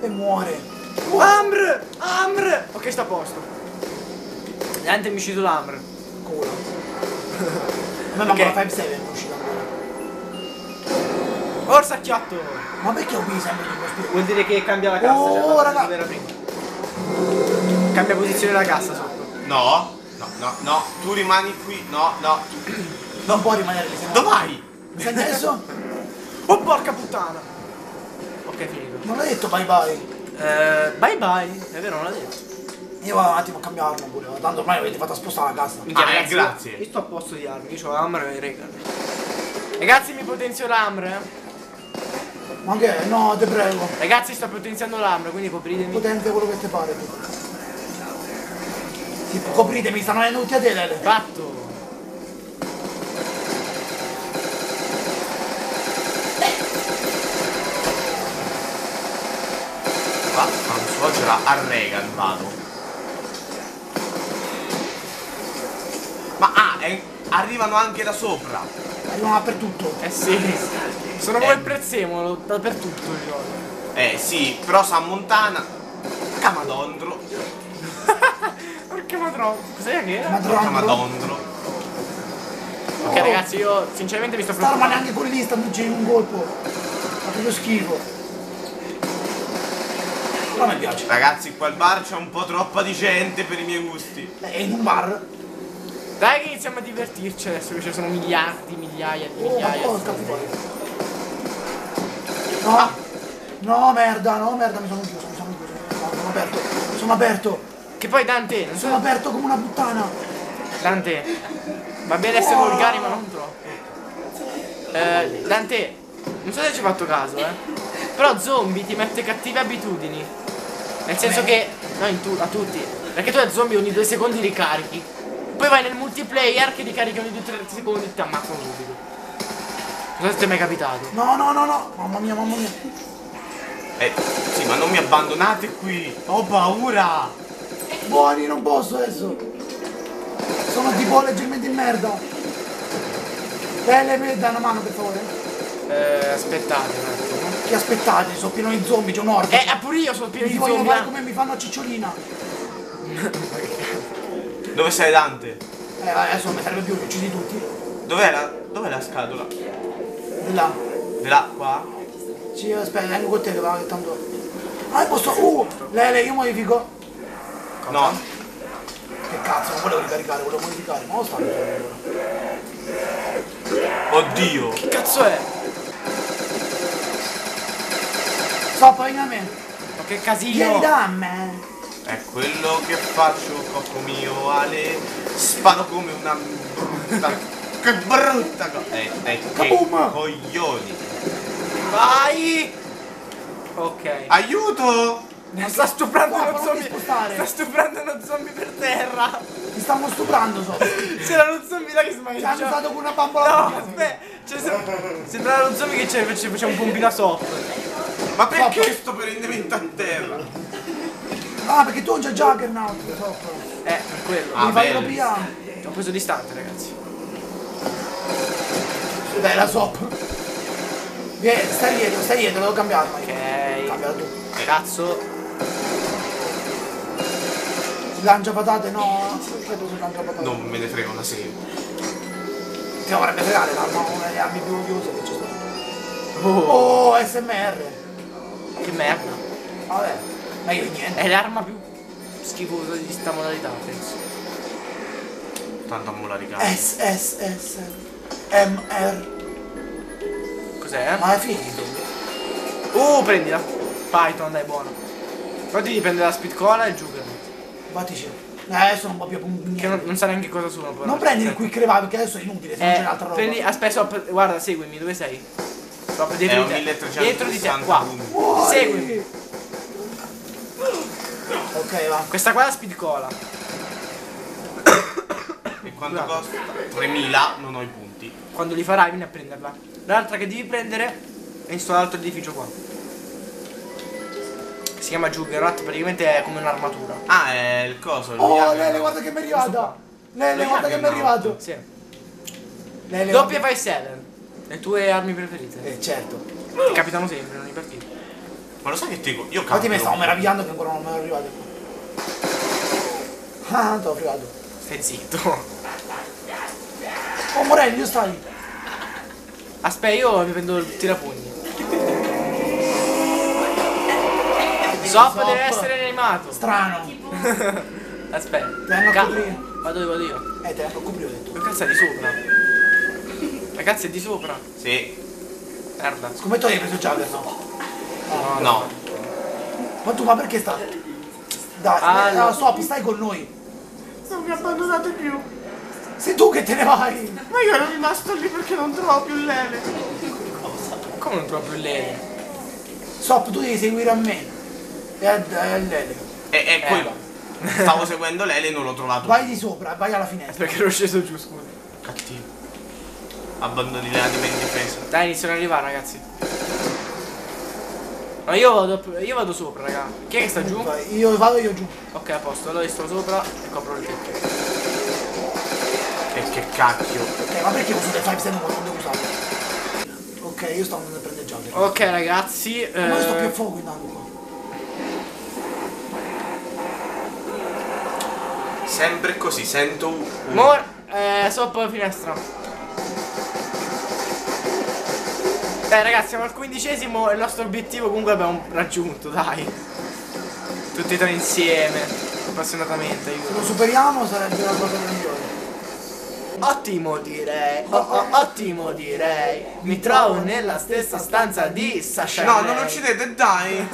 S3: e muore.
S2: Amr! Amr! Ok, sta a posto. Dante mi è uscito l'Amr.
S3: Culo. A me
S2: Ok.
S3: manca la 5-7 è uscita ancora.
S2: Or sacchiotto!
S3: Ma perché ho visto sempre di questo?
S2: Vuol dire che cambia la cassa.
S3: Oh,
S2: cioè,
S3: raga.
S2: era prima. Cambia posizione la cassa sotto.
S1: No, no, no, no. Tu rimani qui. No, no.
S3: Non può rimanere lì, no.
S1: Dove vai?
S3: Adesso?
S2: Oh, porca puttana! Ok, finito.
S3: Non l'ho detto bye bye.
S2: Eh, bye bye. È vero, non l'ha detto.
S3: Io vado un attimo a cambiarlo pure. Tanto ormai avete fatto spostare la cassa.
S2: Minchia,
S1: Ah,
S2: ragazzi,
S1: grazie.
S2: Io sto a posto di armi, io ho Amr e Regan. Ragazzi, mi potenzio l'Amr, eh.
S3: Ma che? No, te prego.
S2: Ragazzi, sto potenziando l'Amr, quindi copritemi.
S3: Potente quello che ti pare. Sì, copritemi, stanno venendo tutti a te, Lele.
S2: Fatto.
S1: Va, fa un suono O ce l'ha a Regan, vado. Ma ah, e arrivano anche da sopra.
S3: Arrivano dappertutto.
S2: Eh sì. Sono come il prezzemolo, dappertutto il gioco.
S1: Eh sì, però San Montana. Camadondro.
S2: Porca madrona. Cos'è che era?
S3: Madrondro.
S1: Camadondro.
S2: Ok ragazzi, io sinceramente mi sto
S3: Starman
S2: preoccupando.
S3: neanche con lì sta un colpo. Fa proprio schifo. A me piace.
S1: Ragazzi, qua al bar c'è un po' troppa di gente per i miei gusti.
S3: Eh, È in un bar.
S2: Dai che iniziamo a divertirci adesso che ci sono miliardi, migliaia di
S3: Oh,
S2: migliaia.
S3: scappi fuori? No. No, merda, no, merda, mi sono chiuso, mi sono chiuso. No, sono aperto. Sono aperto.
S2: Che poi Dante, non
S3: Sono
S2: so.
S3: aperto come una puttana.
S2: Dante, va bene essere volgari ma non troppo. Eh, Dante, non so se ci hai fatto caso, eh. Però zombie ti mette cattive abitudini. Nel senso che. No, in tu- a tutti. Perché tu a zombie ogni due secondi ricarichi. Poi vai nel multiplayer che ricarichi ogni due o tre secondi e ti ammazzano subito. Non so se ti è mai capitato.
S3: No, no, no, no. Mamma mia, mamma mia.
S1: Eh, sì, ma non mi abbandonate qui. Ho paura.
S3: Buoni, non posso adesso. Sono tipo leggermente in merda. Belle, mi dai una mano per favore.
S2: Eh, aspettate un attimo.
S3: Che aspettate, sono pieno di zombie, c'è un orto.
S2: Eh, ah, pure io sono pieno
S3: mi
S2: di
S3: vogliono
S2: zombie.
S3: fare
S2: eh.
S3: come mi fanno a cicciolina.
S1: Dove sei Dante?
S3: Eh, adesso non mi serve più, li uccidi tutti.
S1: Dov'è la, dov'è la scatola?
S3: Di là.
S1: Dell'acqua?
S3: Sì, aspetta, vengo con te che va che tanto. Ah, posso. Uh! Lele, io modifico.
S1: No.
S3: Che cazzo, non volevo ricaricare, volevo modificare, ma lo stanno
S1: Oddio.
S2: Che cazzo è?
S3: Stoppa, vieni a me.
S2: Ma che
S3: Vieni
S2: casino!
S3: da me.
S1: È quello che faccio, cocco mio, Ale. Sparo come una brutta. Che brutta cosa. Eh, eh, che
S3: Kaboom!
S1: coglioni.
S2: Vai! Ok.
S1: Aiuto!
S2: Ma sta stuprando
S3: No,
S2: uno zombie!
S3: spostare.
S2: Sta stuprando uno zombie per terra!
S3: Ti stanno stuprando, so.
S2: C'era uno zombie là che
S3: Ci hanno
S2: smangia.
S3: usato con una bambola.
S2: No, aspetta! Cioè, sem- sembrava lo zombie che ci faceva un pompino sopra.
S1: Ma perché sto prendendo a terra?
S3: Ah, perché tu non c'è Juggernaut, so.
S2: Eh, per quello.
S1: Ah,
S3: Devi farlo
S1: bello.
S3: piano.
S2: Ho preso distante, ragazzi.
S3: Dai, la sop. Vieni, stai dietro, stai dietro, devo cambiarla.
S2: Ok.
S3: Cambiala tu.
S2: Cazzo.
S3: Lancia patate, no? Lancia patate.
S1: Non me ne frega una serie.
S3: Ti dovrebbe fregare l'arma, delle armi più odiose che c'è stata.
S2: Oh,
S3: Oh, SMR.
S2: Che merda.
S3: Vabbè, meglio di niente.
S2: È l'arma più schifosa di sta modalità, penso.
S1: Tanto a molaricare.
S3: S, S, S. M, R.
S2: Cos'è?
S3: Ma è finito.
S2: Uh, prendila. Python, dai, buono. Poi ti devi prendere la speed cola e il Juggernaut.
S3: Battici. Eh, adesso non va più a punto
S2: Che non,
S3: niente.
S2: non sa neanche cosa sono però.
S3: Non prendi il quick revive perché adesso è inutile, se non
S2: Eh,
S3: c'è l'altra roba.
S2: prendi, aspetta, guarda, seguimi, dove sei? Stop, dietro di te.
S1: 1360
S2: Dietro di te, qua. Seguimi.
S3: Ok, va.
S2: Questa qua è la speed cola.
S1: E quanto costa? 3000, non ho i punti.
S2: Quando li farai vieni a prenderla. L'altra che devi prendere è in sto altro edificio qua. Si chiama Juggernaut, praticamente è come un'armatura.
S1: Ah, è il coso. il
S3: Oh. Lele, guarda che mi è arrivata. Lele, guarda che mi è arrivato.
S2: Sì.
S3: Lele,
S2: Doppia
S3: guarda-
S2: fai 7. Le tue armi preferite.
S3: Eh, certo.
S2: Che capitano sempre in ogni partita.
S1: Ma lo sai che ti dico? Io
S3: Infatti mi
S1: cambio.
S3: stavo meravigliando che ancora non mi è arrivato. Ah, t'ho fregato.
S2: Stai zitto.
S3: Oh, Morelli, dove stai?
S2: Aspetta, io mi prendo il tirapugni. Sop. deve essere animato.
S3: Strano.
S2: Aspetta.
S3: A
S2: Ca-
S3: coprire.
S2: Vado io, vado io.
S3: Eh, te la coprire, ho detto.
S2: Che cazzo di sopra? Ragazzi è di sopra.
S1: Sì.
S2: Merda.
S3: Scommetto che hai preso Juggernaut.
S1: No, no.
S3: Ma tu, ma perché sta? Dai,
S2: Ah,
S3: eh,
S2: no.
S3: no, stop, stai con noi. Non mi abbandonate più. Sei tu che te ne vai.
S1: Ma io ero rimasto lì perché non trovo più Lele.
S2: Come non trovo più lei?
S3: Stop, tu devi seguire a me. E e Lele.
S1: E, e poi stavo seguendo Lele e non l'ho trovato.
S3: Vai di sopra, vai alla finestra.
S2: Perché ero sceso giù, scusa.
S1: Cattivo. Abbandoni le anime in difesa.
S2: Dai, iniziano ad arrivare, ragazzi. No, io vado, io vado sopra, raga. Chi è che sta giù?
S3: Io vado io giù.
S2: Ok, a posto. Allora io sto sopra e copro il tetto.
S1: E che cacchio.
S3: Ok, ma perché uso dei 5 se non devo usarli? Ok, io sto andando a prendere gialli.
S2: Ok, ragazzi. Eh,
S3: Ma io sto più a fuoco intanto qua.
S1: Sempre così, sento un...
S2: Mor eh, sopra finestra. Dai ragazzi, siamo al quindicesimo e il nostro obiettivo comunque abbiamo raggiunto, dai. Tutti e tre insieme, appassionatamente.
S3: Se
S2: Aiuto.
S3: lo superiamo sarebbe la cosa migliore.
S2: Ottimo direi, oh, oh, ottimo direi. Mi trovo nella stessa stanza di Sasha.
S1: No, non lo uccidete, dai!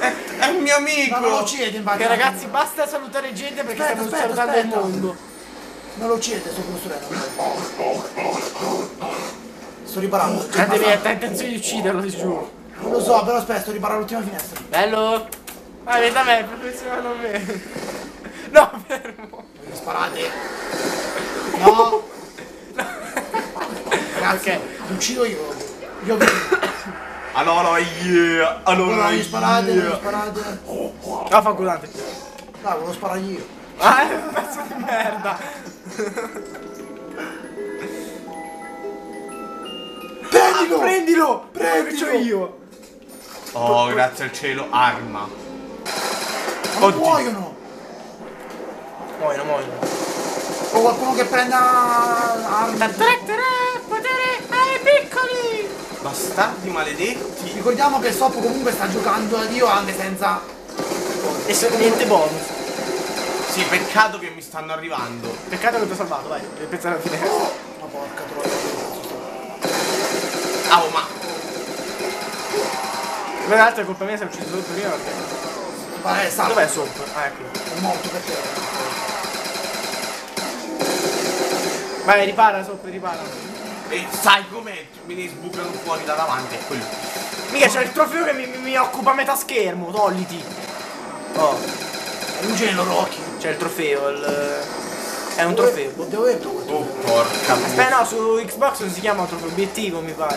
S1: è, è un mio amico!
S3: No, non lo uccide infatti.
S2: Ok ragazzi, basta salutare gente perché
S3: Aspetta,
S2: stiamo
S3: aspetta,
S2: salutando il
S3: aspetta.
S2: mondo.
S3: Non lo uccide, sto costruendo. Sto riparando. Passato.
S2: hai intenzione di ucciderlo, ti giuro.
S3: Non lo so, però aspetta, sto riparando l'ultima finestra.
S2: Bello? Ah, vedi a me, professionale a me. No, fermo.
S3: Sparate. No. Ragazzi,
S2: Ok.
S3: ti uccido io. Io vi
S1: Allora, yeah! Allora,
S3: Non mi sparate, non mi
S1: yeah!
S3: sparate.
S2: Ah, fa culante.
S3: Dai, volevo sparare io.
S2: Ah, è un pezzo di merda.
S3: Prendilo!
S2: Prendilo!
S3: Prendilo!
S2: Che c'ho io!
S1: Oh, grazie al cielo, arma.
S3: Non
S1: Oddio.
S3: muoiono!
S2: Muoiono, muoiono.
S3: O qualcuno che prenda.
S2: Tattarattarà, potere ai piccoli!
S1: Bastardi maledetti.
S3: Ricordiamo che Sop comunque sta giocando a Dio anche senza.
S2: E se niente bonus.
S1: Sì, peccato che mi stanno arrivando.
S2: Peccato che ti ho salvato, vai. Devi pensare alla fine.
S3: Ma porca troia.
S1: Ah, oh, ma...
S2: Tra l'altro è colpa mia se ho ucciso tutto prima perché.
S3: Vabbè, salva.
S2: Dov'è sopra? Ah, ecco.
S3: È morto per.
S2: Vai, ripara sopra, ripara.
S1: E sai com'è? Me ne sbucano fuori da davanti, è quello.
S2: Mica c'è il trofeo che mi, mi- mi occupa metà schermo, togliti. Oh,
S3: È nei loro occhi.
S2: c'è il trofeo, il... È un trofeo.
S3: Devo detto questo.
S1: Oh, porca
S2: Aspetta, no, su Xbox non si chiama trofeo obiettivo, mi pare.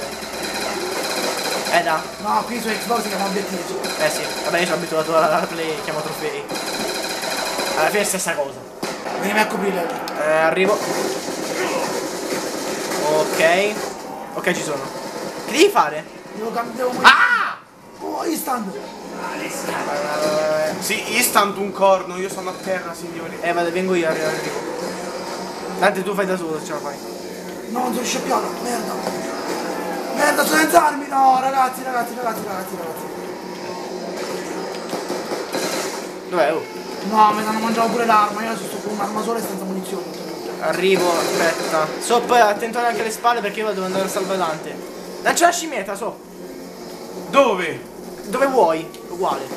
S2: Eh, da.
S3: No, qui su Xbox si chiama obiettivi.
S2: Eh sì, vabbè, io sono abituato alla play, chiamo trofei. Alla fine è la stessa cosa.
S3: Vieni a coprire.
S2: Eh, arrivo. Ok. Ok, ci sono. Che devi fare?
S3: Devo cambiare. Morire.
S1: Ah!
S3: Oh, instant.
S2: Vai.
S1: Sì, instant un corno, io sono a terra, signori.
S2: Eh, vado, vengo io, arrivo, arrivo. Tanto tu fai da solo, se ce la fai.
S3: No, non sono scoppiato. Merda. Merda, sono senza armi. No, ragazzi, ragazzi, ragazzi, ragazzi, ragazzi.
S2: Dov'è? Oh.
S3: No, mi hanno mangiato pure l'arma. Io sto con un'arma sola e senza munizioni.
S2: Arrivo, aspetta. Sop, attento anche alle spalle perché io devo andare a salvadante. Lancia la scimmietta, Sop.
S1: Dove?
S2: Dove vuoi? Uguale.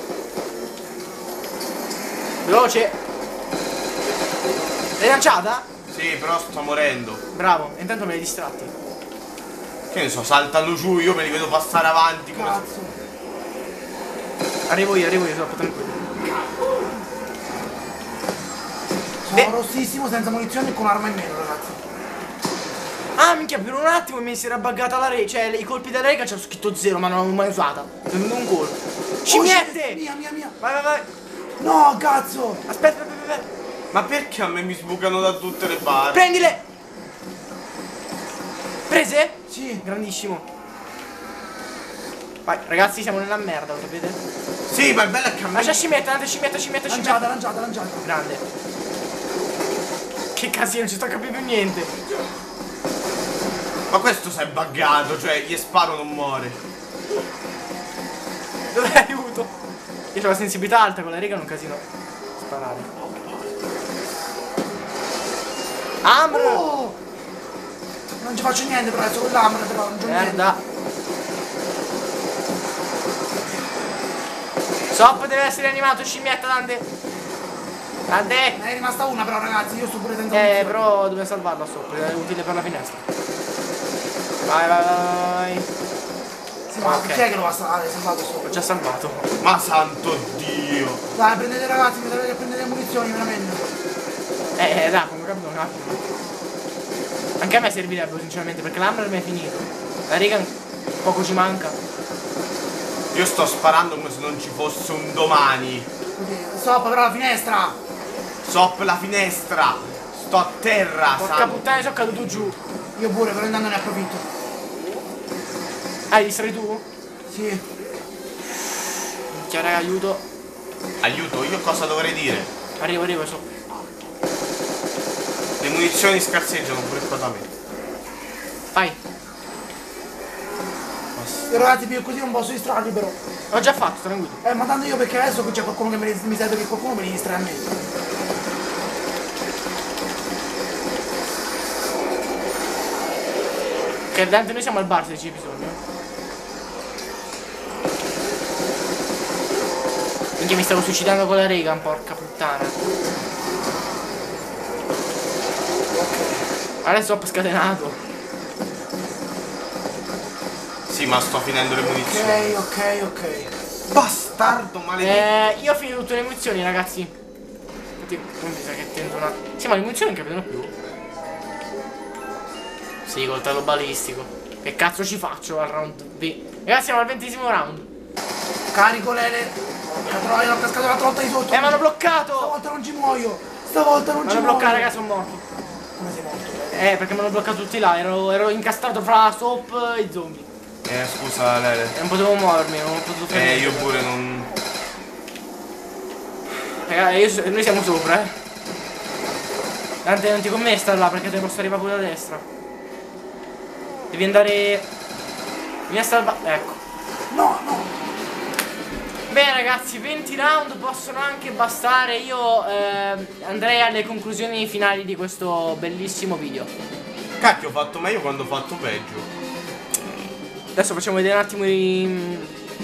S2: Veloce. L'hai lanciata?
S1: Sì, però sto morendo.
S2: Bravo, intanto me li hai distratti.
S1: Che ne so, saltano giù, io me li vedo passare avanti come...
S3: Cazzo.
S2: Arrivo io, arrivo io, Sop, tranquillo.
S3: Sono
S2: Beh.
S3: rossissimo senza munizioni e con arma in meno, ragazzi.
S2: Ah, minchia, per un attimo mi si era buggata la rete. Cioè, i colpi della rega c'era scritto zero, ma non l'avevo mai usata. È un colpo.
S3: Oh,
S2: Scimmiette!
S3: Mia, mia, mia.
S2: Vai, vai, vai.
S3: No, cazzo.
S2: Aspetta, aspetta, aspetta.
S1: Ma perché a me mi sbucano da tutte le parti?
S2: Prendile! Prese?
S3: Sì.
S2: Grandissimo. Vai, ragazzi, siamo nella merda, lo sapete?
S1: Sì, ma è bello che a me...
S2: Lascia scimmetta, andate scimmetta, scimmetta,
S3: Lanciata,
S2: scimmetta.
S3: lanciata, lanciata.
S2: Grande. Che casino, non ci sto capendo niente.
S1: Ma questo si è buggato, cioè gli sparo non muore.
S2: Dov'è aiuto? Io ho la sensibilità alta con la riga, è un casino. Sparare. Amr!
S3: Oh! Non ci faccio niente, però adesso con l'arma, però non c'ho niente.
S2: Merda. Sop deve essere animato, scimmietta, Dante. Dante!
S3: Ne è rimasta una però ragazzi, io sto pure senza
S2: Eh, però dobbiamo salvarla sopra, è utile per la finestra. Vai, vai, vai.
S3: Sì, ma
S2: ok.
S3: chi è che lo va a salvare? salvato sopra?
S2: L'ho già salvato.
S1: Ma santo Dio!
S3: Dai, prendete ragazzi, mi dovete prendere le munizioni, veramente.
S2: Eh, eh, dai, come capito un attimo. Anche a me servirebbe sinceramente perché l'Hammer mi è finito. La riga poco ci manca.
S1: Io sto sparando come se non ci fosse un domani.
S3: Stop però la finestra!
S1: Sop la finestra. Sto a terra.
S2: Porca puttana, sono caduto giù.
S3: Io pure, però intanto ne approfitto.
S2: Ah, distrai tu?
S3: Sì.
S2: Chiara, aiuto.
S1: Aiuto, io cosa dovrei dire?
S2: Arrivo, arrivo, so.
S1: Le munizioni scarseggiano pure qua da me.
S2: Vai.
S3: Ragazzi, più così non posso distrarli però.
S2: L'ho già fatto, tranquillo.
S3: Eh, ma tanto io perché adesso c'è qualcuno che mi, mi serve che qualcuno me li distrae a me.
S2: Che Dante noi siamo al bar se c'è bisogno. Minchia mi stavo suicidando con la Reagan, porca puttana. Adesso ho scatenato.
S1: Sì, ma sto finendo le munizioni.
S3: Ok, ok, ok.
S1: Bastardo maledetto.
S2: Eh, io ho finito tutte le munizioni, ragazzi. Infatti, non mi sa che tento una. Sì, ma le munizioni non capitano più. Sì, col talo balistico. Che cazzo ci faccio al round B? Ragazzi, siamo al ventesimo round.
S3: Carico Lele. Porca troia, l'ho cascato l'altra volta di sotto.
S2: Eh, mi hanno bloccato!
S3: Stavolta non ci muoio. Stavolta non
S2: Mi
S3: ci
S2: hanno
S3: muoio.
S2: bloccato, ragazzi, sono morto. Eh, perché mi hanno bloccato tutti là. Ero, ero incastrato fra Soap e zombie.
S1: Eh, scusa, Lele.
S2: E non potevo muovermi, non ho potuto fare
S1: Eh,
S2: niente.
S1: io pure non.
S2: Raga, io so- noi siamo sopra, eh. Dante, non ti conviene stare là perché te posso arrivare pure da destra. Devi andare. Devi a salvare. Ecco.
S3: No, no.
S2: Bene ragazzi, 20 round possono anche bastare. Io ehm, andrei alle conclusioni finali di questo bellissimo video.
S1: Cacchio, ho fatto meglio quando ho fatto peggio.
S2: Adesso facciamo vedere un attimo i,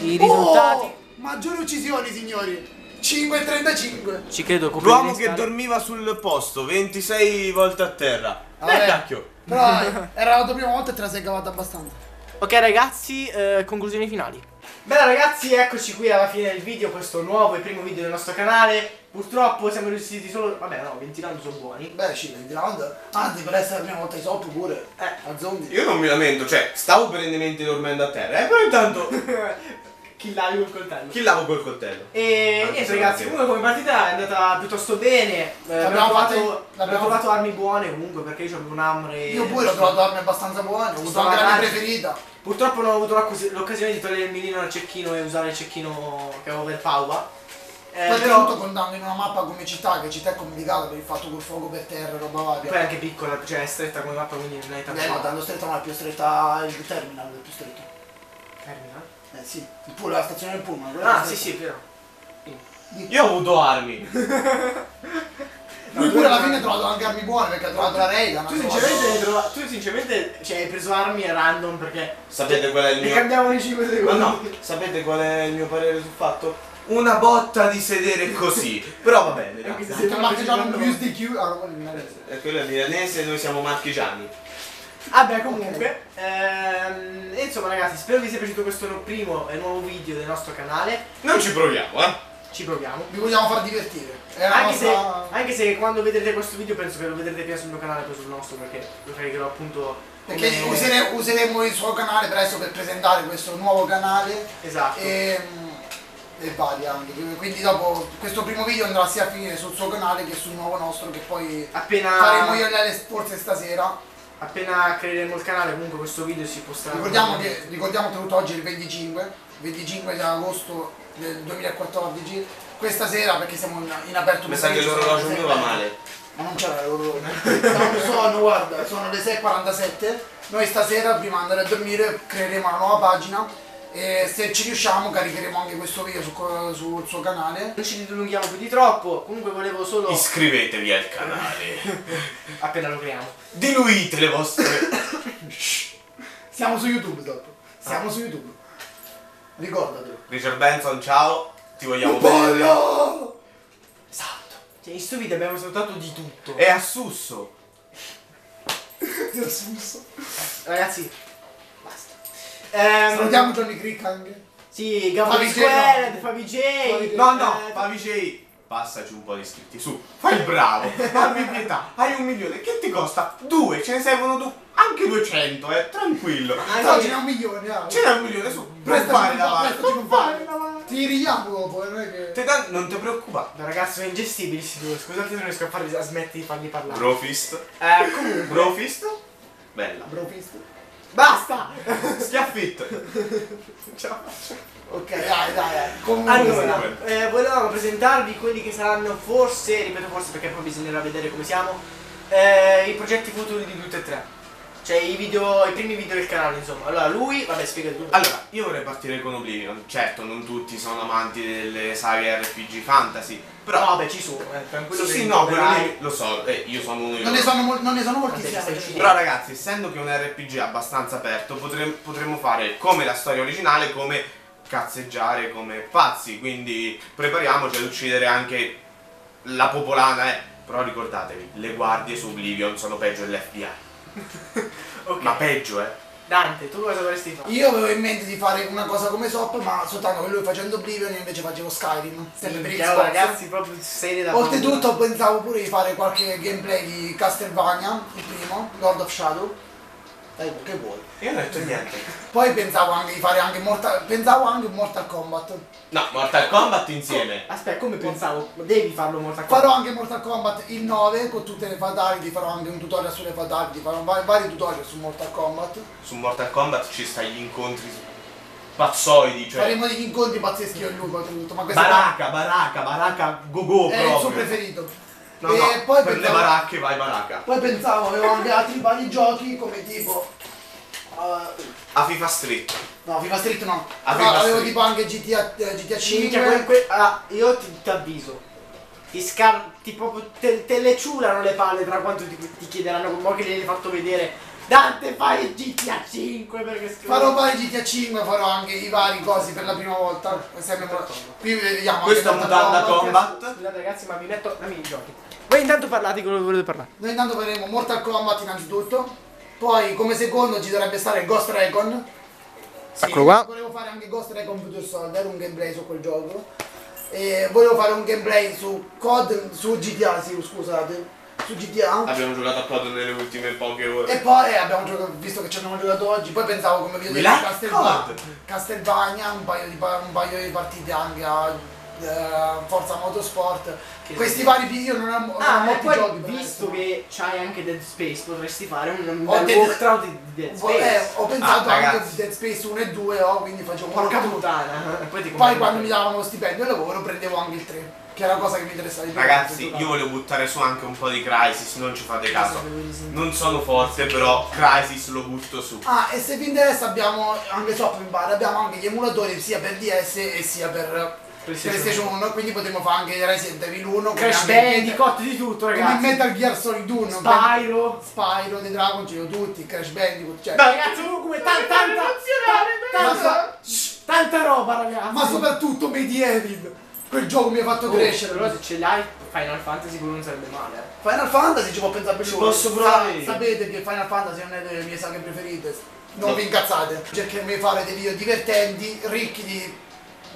S2: i risultati.
S3: Oh, maggiori uccisioni, signori. 5,35.
S2: Ci credo
S1: L'uomo che dormiva sul posto, 26 volte a terra.
S3: Vabbè.
S1: Eh, cacchio.
S3: Però eh, era la tua prima volta e te la sei cavata abbastanza.
S2: Ok ragazzi, eh, conclusioni finali. Bene ragazzi, eccoci qui alla fine del video, questo nuovo e primo video del nostro canale. Purtroppo siamo riusciti solo... Vabbè no, 20 round sono buoni.
S3: Beh, sì, 20 round. Anzi, per essere la prima volta di sotto pure.
S2: Eh.
S3: A zombie.
S1: Io non mi lamento, cioè, stavo perennemente dormendo a terra, eh, però intanto
S2: Killavi col coltello.
S1: killavo col coltello.
S2: E
S1: Anche
S2: niente ragazzi, comunque come partita è andata piuttosto bene. Eh, abbiamo,
S3: L'abbiamo
S2: trovato, abbiamo trovato armi buone comunque perché io avevo un'amre.
S3: Io pure ho trovato armi abbastanza buone. Ho avuto anche la mia
S2: avanti.
S3: preferita.
S2: Purtroppo non ho avuto l'occas- l'occasione di togliere il mirino dal cecchino e usare il cecchino che avevo per Pauva. Eh,
S3: Poi
S2: però
S3: tutto contando in una mappa come città, che città è complicata per il fatto col fuoco per terra e roba
S2: poi è
S3: varia.
S2: anche piccola, cioè è stretta come mappa quindi non hai tanto
S3: Eh, ma tanto stretta ma è più stretta il terminal, è più stretto. Eh sì, la stazione del pullman.
S2: Ah
S3: è
S2: sì sì, vero.
S1: Io ho avuto armi.
S3: Lui pure alla fine ha trovato anche armi buone perché ha trovato la Reagan.
S2: Tu sinceramente, hai trova- tu sinceramente cioè, hai preso armi a random perché
S1: Sapete qual è il
S2: le
S1: mio...
S2: cambiavano in 5
S1: Ma
S2: secondi.
S1: no, sapete qual è il mio parere sul fatto? Una botta di sedere così. Però va bene, dai.
S2: Anche
S3: marchigiano plus di Q. Ah, no, quello è milanese.
S1: Eh, Quello è milanese, noi siamo marchigiani.
S2: Vabbè comunque, ehm, e insomma ragazzi, spero vi sia piaciuto questo primo e nuovo video del nostro canale.
S1: Non ci proviamo, eh.
S2: Ci proviamo.
S3: Vi vogliamo far divertire.
S2: Anche se,
S3: nostra...
S2: anche se quando vedrete questo video penso che lo vedrete prima sul mio canale che sul nostro perché lo caricherò appunto
S3: Perché
S2: come-
S3: usere- useremo il suo canale presto per presentare questo nuovo canale
S2: Esatto.
S3: e, e vari anche. Quindi dopo questo primo video andrà sia a finire sul suo canale che sul nuovo nostro che poi
S2: Appena,
S3: faremo io e lei forse stasera.
S2: Appena creeremo il canale comunque questo video si posterà.
S3: Ricordiamo che ricordiamo che oggi il 25, 25 di agosto del 2014. Questa sera perché siamo in, in aperto
S1: Mi sa che l'orologio mio va
S3: 6:30.
S1: male.
S3: Ma non c'era l'orologio. No, sono, guarda, sono le 6.47. Noi stasera, prima di andare a dormire, creeremo una nuova pagina e se ci riusciamo caricheremo anche questo video su- sul suo canale.
S2: Non ci dilunghiamo più di troppo, comunque volevo solo
S1: Iscrivetevi al canale.
S2: appena lo creiamo.
S1: Diluite le vostre.
S3: Siamo su YouTube, dopo. Siamo su YouTube. Ricordatelo.
S1: Richard Benson, ciao. Ti vogliamo bene.
S2: Esatto. Cioè in questo video abbiamo saltato di tutto.
S1: È assusso.
S3: Ti ho smusso.
S2: Ragazzi. Ehm,
S3: Salutiamo Johnny Crick anche.
S2: Sì,
S3: J,
S2: Squared,
S3: no.
S2: Favi J.
S1: No, no,
S2: eh,
S1: Favi J. Passaci un po' di iscritti, su. Fai il bravo. Abbi pietà. Hai un milione. Che ti costa? Due. Ce ne servono due. Anche 200, eh, tranquillo.
S3: No, ce n'è un milione, ah.
S1: Ce n'è un milione su. Non
S3: Prestaci
S1: fare la Non fare mano.
S3: Ti ridiamo dopo, non è che...
S1: Te non ti preoccupare.
S2: No, ragazzi, sono ingestibili due. Scusate, non riesco a, farli, a smettere di farli parlare.
S1: Brofist.
S2: Eh, comunque.
S1: Brofist. Bella.
S3: Brofist.
S2: Basta!
S1: Schiaffit.
S3: Ok, dai, dai, dai. Comunque,
S2: Allora, eh, volevamo presentarvi quelli che saranno forse, ripeto forse perché poi bisognerà vedere come siamo, eh, i progetti futuri di tutte e tre. Cioè i video, i primi video del canale, insomma. Allora, lui, vabbè, spiega tu.
S1: Allora, io vorrei partire con Oblivion. Certo, non tutti sono amanti delle saghe RPG fantasy.
S2: Però
S1: Però.
S2: vabbè, ci sono, eh, tranquillo
S1: Sì, sì, no, quello lì lo so, eh, io sono uno di
S3: non ne
S1: loro.
S3: sono, mol- non ne sono moltissimi.
S2: Uscendo.
S1: Però ragazzi, essendo che è un RPG abbastanza aperto, potrem- potremmo fare come la storia originale, come cazzeggiare come pazzi. Quindi prepariamoci ad uccidere anche la popolana, eh. Però ricordatevi, le guardie su Oblivion sono peggio dell'FBI.
S2: Ok.
S1: Ma peggio, eh.
S2: Dante, tu cosa vorresti fare?
S3: Io avevo in mente di fare una cosa come Sop, ma soltanto che lui facendo Oblivion io invece facevo Skyrim, sempre per
S2: Minchia,
S3: Xbox.
S2: ragazzi, proprio serie da
S3: Oltretutto pensavo pure di fare qualche gameplay di Castlevania, il primo, Lord of Shadow. Dai, che vuoi?
S1: Io non ho detto niente.
S3: Poi pensavo anche di fare anche Mortal, pensavo anche Mortal Kombat.
S1: No, Mortal Kombat insieme.
S2: Aspetta, come pensavo? Devi farlo Mortal Kombat.
S3: Farò anche Mortal Kombat il 9 con tutte le fatality, farò anche un tutorial sulle fatality, farò vari, vari tutorial su Mortal Kombat.
S1: Su Mortal Kombat ci sta gli incontri pazzoidi, cioè.
S3: Faremo degli incontri pazzeschi e lui ma questo
S1: Baracca, baracca, baracca, go go
S3: è
S1: proprio.
S3: il suo preferito.
S1: No,
S3: e
S1: no,
S3: poi
S1: per le
S3: pensavo-
S1: baracche vai baracca.
S3: Poi pensavo, avevo anche altri vari giochi come tipo... uh,
S1: A FIFA Street.
S3: no, FIFA Street no. No,
S1: FIFA
S3: avevo
S1: Street.
S3: tipo anche GTA, eh, GTA 5.
S2: Minchia, que- que- ah, io ti, ti avviso. Ti scar... ti proprio te, te le ciulano le palle tra quanto ti, ti chiederanno mo che gliel'hai fatto vedere. Dante fai il GTA 5 perché scrivo.
S3: Farò vari GTA 5, farò anche i vari cosi per la prima volta. Sempre Qui vediamo
S1: Questa
S3: anche
S1: mutanda
S3: Mortal
S1: Combat.
S2: Scusate ragazzi, ma vi metto a minigiochi. Voi intanto parlate di quello che volete parlare.
S3: Noi intanto faremo Mortal Kombat innanzitutto. Poi come secondo ci dovrebbe stare Ghost Recon.
S2: Eccolo qua.
S3: Volevo fare anche Ghost Recon Future Soldier, un gameplay su quel gioco. E volevo fare un gameplay su COD, su GTA, sì, scusate. Su GTA.
S1: Abbiamo giocato a COD nelle ultime poche ore.
S3: E poi eh, abbiamo giocato, visto che ci abbiamo giocato oggi, poi pensavo come vi ho
S1: We
S3: detto
S1: like
S3: Castelva-
S1: COD.
S3: Castelvania, un paio, di, pa- un paio di partite anche a eh, Forza Motorsport.
S2: Che
S3: Questi vari video io non ho, non ho
S2: Ah,
S3: molti giochi
S2: visto
S3: adesso.
S2: che c'hai anche Dead Space, potresti fare un, un bel
S3: Dead-
S2: walkthrough di di Dead
S3: Vo-
S2: Space.
S3: eh, ho pensato
S1: Ah,
S3: anche a Dead Space 1 e 2, oh, quindi facevo un
S2: Porca
S3: walkthrough.
S2: puttana. Poi
S3: Poi quando mi davano lo stipendio e lavoro prendevo anche il 3, che era la cosa che mi interessava di più.
S1: Ragazzi, io volevo buttare su anche un po' di Crysis, non ci fate caso.
S2: Di.
S1: Non sono forte, però Crysis lo butto su.
S3: Ah, e se vi interessa abbiamo anche Shop in bar, abbiamo anche gli emulatori sia per DS e sia per
S2: PlayStation
S3: PlayStation 1, quindi potremo fare anche Resident Evil 1, come
S2: Crash Bandicoot di tutto,
S3: come
S2: ragazzi.
S3: Metal Gear Solid 1,
S2: Spyro.
S3: Spyro, The Dragon, ce li ho tutti, Crash Bandicoot, cioè.
S2: Dai, ragazzi, comunque tanta, tanta, tanta, tanta roba, ragazzi.
S3: ma soprattutto Medieval, quel gioco mi ha fatto
S2: Oh,
S3: crescere.
S2: Però se ce l'hai Final Fantasy quello non sarebbe male. eh.
S3: Final Fantasy ci può pensare per
S1: Ci
S3: lui.
S1: posso provare
S3: Sa- sapete che Final Fantasy non è delle mie saghe preferite. Non
S1: No.
S3: vi incazzate. Cercheremo di fare dei video divertenti, ricchi di.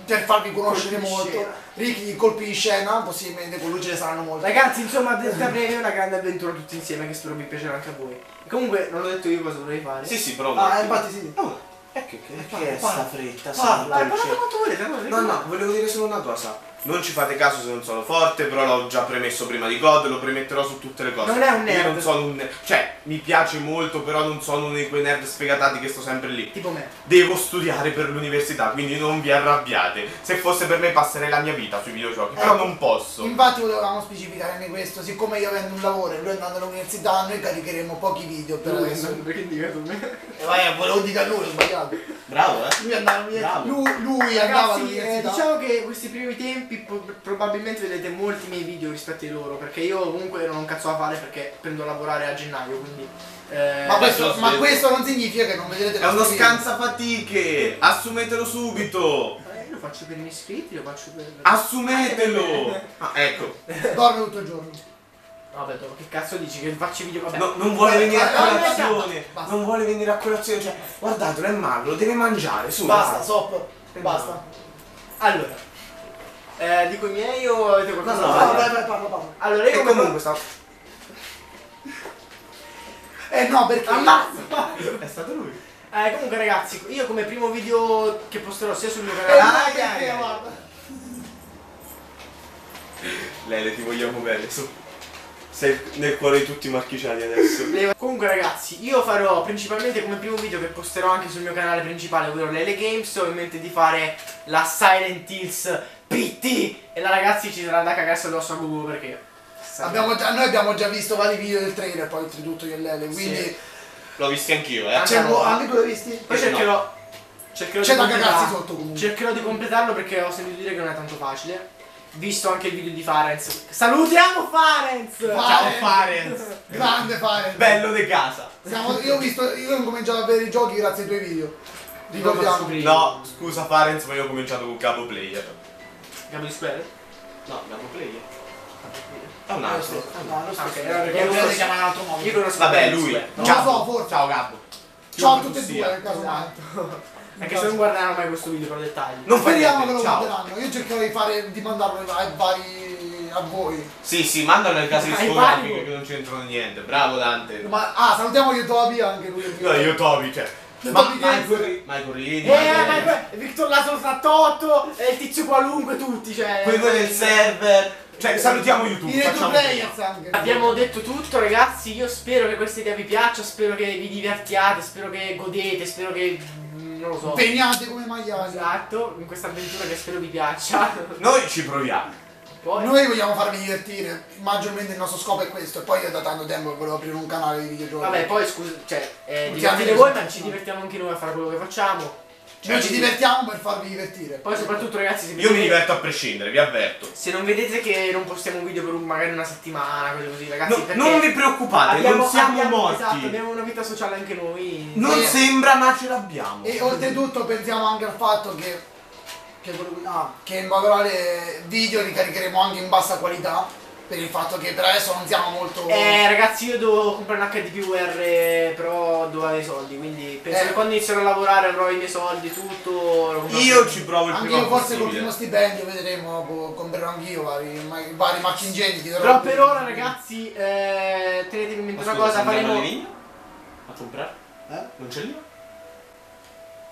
S3: Per farvi conoscere molto. Ricchi di colpi di scena, possibilmente con lui ce ne saranno molti.
S2: Ragazzi, insomma, Delta Breve è una grande avventura tutti insieme che spero vi piacerà anche a voi. E comunque, non l'ho detto io cosa dovrei fare.
S1: Sì, sì, però.
S3: Ah, infatti sì.
S1: Oh, è che, che,
S3: Parla,
S1: che è
S3: parla.
S1: sta fretta?
S3: Parla,
S1: cielo.
S2: quanto volete, no?
S1: No, no, volevo dire solo una cosa. Non ci fate caso se non sono forte, però l'ho già premesso prima di COD, lo premetterò su tutte le cose.
S2: Non è un
S1: Io
S2: nerd.
S1: non sono un Cioè, mi piace molto, però non sono uno di quei nerd sfegatati che sto sempre lì.
S2: Tipo me.
S1: Devo studiare per l'università, quindi non vi arrabbiate. Se fosse per me passerei la mia vita sui videogiochi, però
S3: Ecco.
S1: non posso.
S3: Infatti volevamo specificare anche questo, siccome io avendo un lavoro e lui andando all'università, noi caricheremo pochi video per adesso.
S2: perché indicato me?
S3: E vai, volevo dire a lui, ho sbagliato.
S1: Bravo, eh?
S3: Lui andava all'università. Lui, lui andava
S2: Ragazzi, eh,
S3: all'università.
S2: diciamo che questi primi tempi probabilmente vedete molti miei video rispetto ai loro, perché io comunque non ho un cazzo da fare perché prendo a lavorare a gennaio, quindi... eh,
S3: Ma questo, ma questo non significa che non vedrete
S1: È uno scansafatiche! Assumetelo subito!
S2: eh, lo faccio per i miei iscritti, lo faccio per...
S1: Assumetelo! Ah, ecco.
S3: Dorme tutto il giorno.
S2: Vabbè, dopo che cazzo dici che faccio i video? Vabbè.
S1: No, non vuole venire a colazione! Non vuole venire a colazione, cioè, guardatelo, è magro, deve mangiare, su.
S3: Basta,
S1: dai.
S3: sop. Basta.
S2: Allora, eh, dico i miei o avete qualcosa
S1: No, no,
S2: da dire?
S3: vai, vai, parla, parla.
S2: Allora, io
S1: E
S2: come
S1: comunque sta.
S3: E Eh no, perché...
S2: Ammazza!
S1: È stato lui.
S2: Eh, comunque ragazzi, io come primo video che posterò sia sul mio canale...
S3: no,
S1: Ah, ai, ai.
S3: guarda.
S1: Lele, ti vogliamo bene, su. Sei nel cuore di tutti i marchigiani adesso.
S2: Comunque ragazzi, io farò principalmente come primo video che posterò anche sul mio canale principale, ovvero Lele Games, ho in mente di fare la Silent Hills PT e la ragazzi ci sarà da cagarsi addosso a Google perché...
S3: Abbiamo già- noi abbiamo già visto vari video del trailer, poi oltretutto io e Lele, quindi...
S2: Sì.
S1: L'ho visti anch'io, eh.
S2: Anche
S3: C'è
S2: no.
S3: anche tu l'hai visti?
S2: Poi cercherò... cercherò
S3: C'è
S2: di
S3: da
S2: completarlo-
S3: cagarsi sotto comunque.
S2: Cercherò di completarlo perché ho sentito dire che non è tanto facile. Visto anche il video di Farenz. Salutiamo Farenz!
S1: Ciao Farenz.
S3: Grande fare.
S1: Bello di casa.
S3: Siamo- io ho visto, io ho cominciato a vedere i giochi grazie ai tuoi video. Ricordiamo.
S1: No, scusa Farenz, ma io ho cominciato con Capo Player.
S2: Gabby Square?
S1: No, Capo Player. È un altro.
S3: No, lo stesso.
S2: Ah, ok, allora perché
S3: Io si chiama in un altro modo.
S2: Io conosco
S1: Vabbè, lui.
S3: Non
S1: Ciao.
S3: lo so, forse.
S1: Ciao Gabbo.
S3: Ciao a tutti e due, nel caso mai.
S2: Anche se non guarderanno mai questo video per dettagli.
S1: Non
S3: Speriamo che lo guarderanno. Io cercherò di fare di mandarlo ai vari a voi.
S1: Sì, sì, mandalo nel caso discografiche
S2: vari.
S1: che non c'entrano niente. Bravo Dante.
S3: Ma ah, salutiamo Yotobi anche lui.
S1: No, io Toby, cioè. Ma Michael Michael Rini.
S2: Eh, que- Victor Laszlo 88 e il tizio qualunque tutti, cioè.
S1: quello del server. Cioè, salutiamo YouTube. Facciamo
S3: Players anche.
S2: Abbiamo detto tutto ragazzi, io spero che questa idea vi piaccia, spero che vi divertiate, spero che godete, spero che... mm, non lo so.
S3: Impegnati come maiali.
S2: Esatto, in questa avventura che spero vi piaccia.
S1: Noi ci proviamo.
S2: Poi...
S3: Noi vogliamo farvi divertire, maggiormente il nostro scopo è questo, e poi io da tanto tempo volevo aprire un canale di videogiochi.
S2: Vabbè, poi scusa, cioè, eh, divertite voi, ma ci divertiamo anche noi a fare quello che facciamo.
S3: Noi ci divertiamo per farvi divertire.
S2: Poi soprattutto ragazzi, se
S1: Io mi diverto a prescindere, vi avverto.
S2: Se non vedete che non postiamo un video per un- magari una settimana, cose così, ragazzi,
S1: No,
S2: perché
S1: non vi preoccupate,
S2: abbiamo-
S1: non siamo
S2: abbiamo-
S1: morti.
S2: Esatto, abbiamo una vita sociale anche noi.
S1: Non
S3: Sì.
S1: sembra, ma ce l'abbiamo.
S3: E oltretutto pensiamo anche al fatto che, che, ah, che in modo video li caricheremo anche in bassa qualità, per il fatto che per adesso non siamo molto...
S2: Eh ragazzi io devo comprare un HDPVR però devo avere i soldi quindi penso
S3: Eh.
S2: che quando inizierò a lavorare avrò i miei soldi tutto
S1: Io ci provo il
S3: Anche
S1: prima
S3: io forse col
S1: possibile.
S3: primo stipendio vedremo, boh, comprerò anch'io vari, vari marchingenti. chiederò-
S2: Però per ora ragazzi eh, tenetevi in mente una cosa faremo
S1: Livigno? A comprare?
S3: Eh?
S1: Non c'è l'IVA?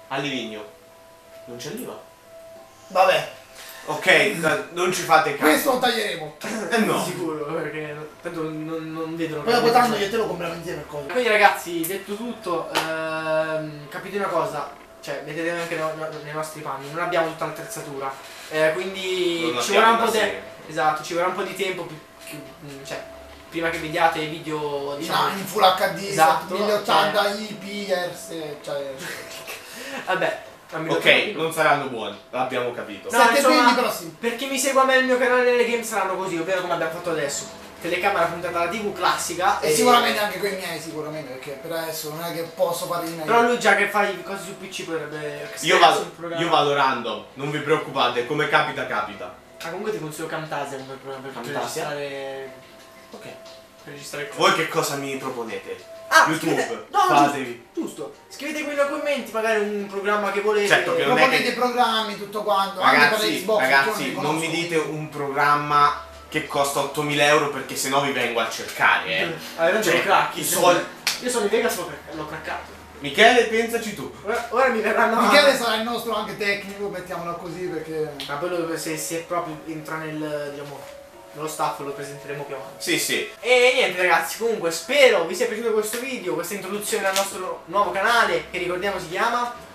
S1: A Livigno? Non c'è l'IVA?
S3: Vabbè,
S1: Ok, non ci fate caso.
S3: questo lo taglieremo.
S1: Eh no.
S2: sicuro perché tanto non, non vedono
S3: Poi dopo tanto io te lo compriamo insieme il coso.
S2: Quindi ragazzi, detto tutto, ehm, capite una cosa, cioè vedete anche no- no- nei nostri panni, non abbiamo tutta l'attrezzatura, eh, quindi ci vorrà. Esatto, ci vorrà un po' di tempo, più- più- mm, cioè, prima che vediate i video, diciamo...
S3: in, in full HD,
S2: Esatto,
S3: 1080 IPRS, cioè...
S2: Vabbè, non mi lo
S1: Ok, non saranno buoni, l'abbiamo capito.
S2: No,
S3: Sette
S2: insomma-
S3: sì.
S2: Per chi mi segue a me nel mio canale delle game saranno così, ovvero come abbiamo fatto adesso. Telecamera puntata alla TV classica.
S3: E sicuramente anche con i miei, sicuramente, perché per adesso non è che posso fare di meglio.
S2: Però lui già che fai cose su PC potrebbe...
S1: Io
S2: sul
S1: vado,
S2: programma.
S1: io vado random, non vi preoccupate, come capita capita.
S2: Ah, comunque ti consiglio Camtasia come programma per
S1: Camtasia?
S2: registrare...
S1: Ok.
S2: Per registrare cose.
S1: Voi che cosa mi proponete?
S2: Ah,
S1: YouTube,
S2: scrivete- no,
S1: fatevi.
S2: giusto, giusto. Scrivete qui nei commenti magari un programma che volete.
S1: Certo che non è
S3: Proponete
S1: che-
S3: i programmi, tutto quanto, anche per
S1: Ragazzi,
S3: Xbox.
S1: ragazzi, non mi
S3: conosco.
S1: dite un programma che costa 8000 euro perché sennò vi vengo a cercare, eh.
S2: Hai ragione,
S1: Cioè,
S2: crack.
S1: i soldi.
S2: Io sono in Vegas l'ho craccato.
S1: Michele, pensaci tu.
S2: Ora, ora mi verranno a-
S3: Michele sarà il nostro anche tecnico, mettiamolo così perché...
S2: Ma quello se, se proprio entra nel, diciamo, nello staff lo presenteremo più avanti.
S1: Sì, sì.
S2: E niente ragazzi, comunque spero vi sia piaciuto questo video, questa introduzione al nostro nuovo canale, che ricordiamo si chiama...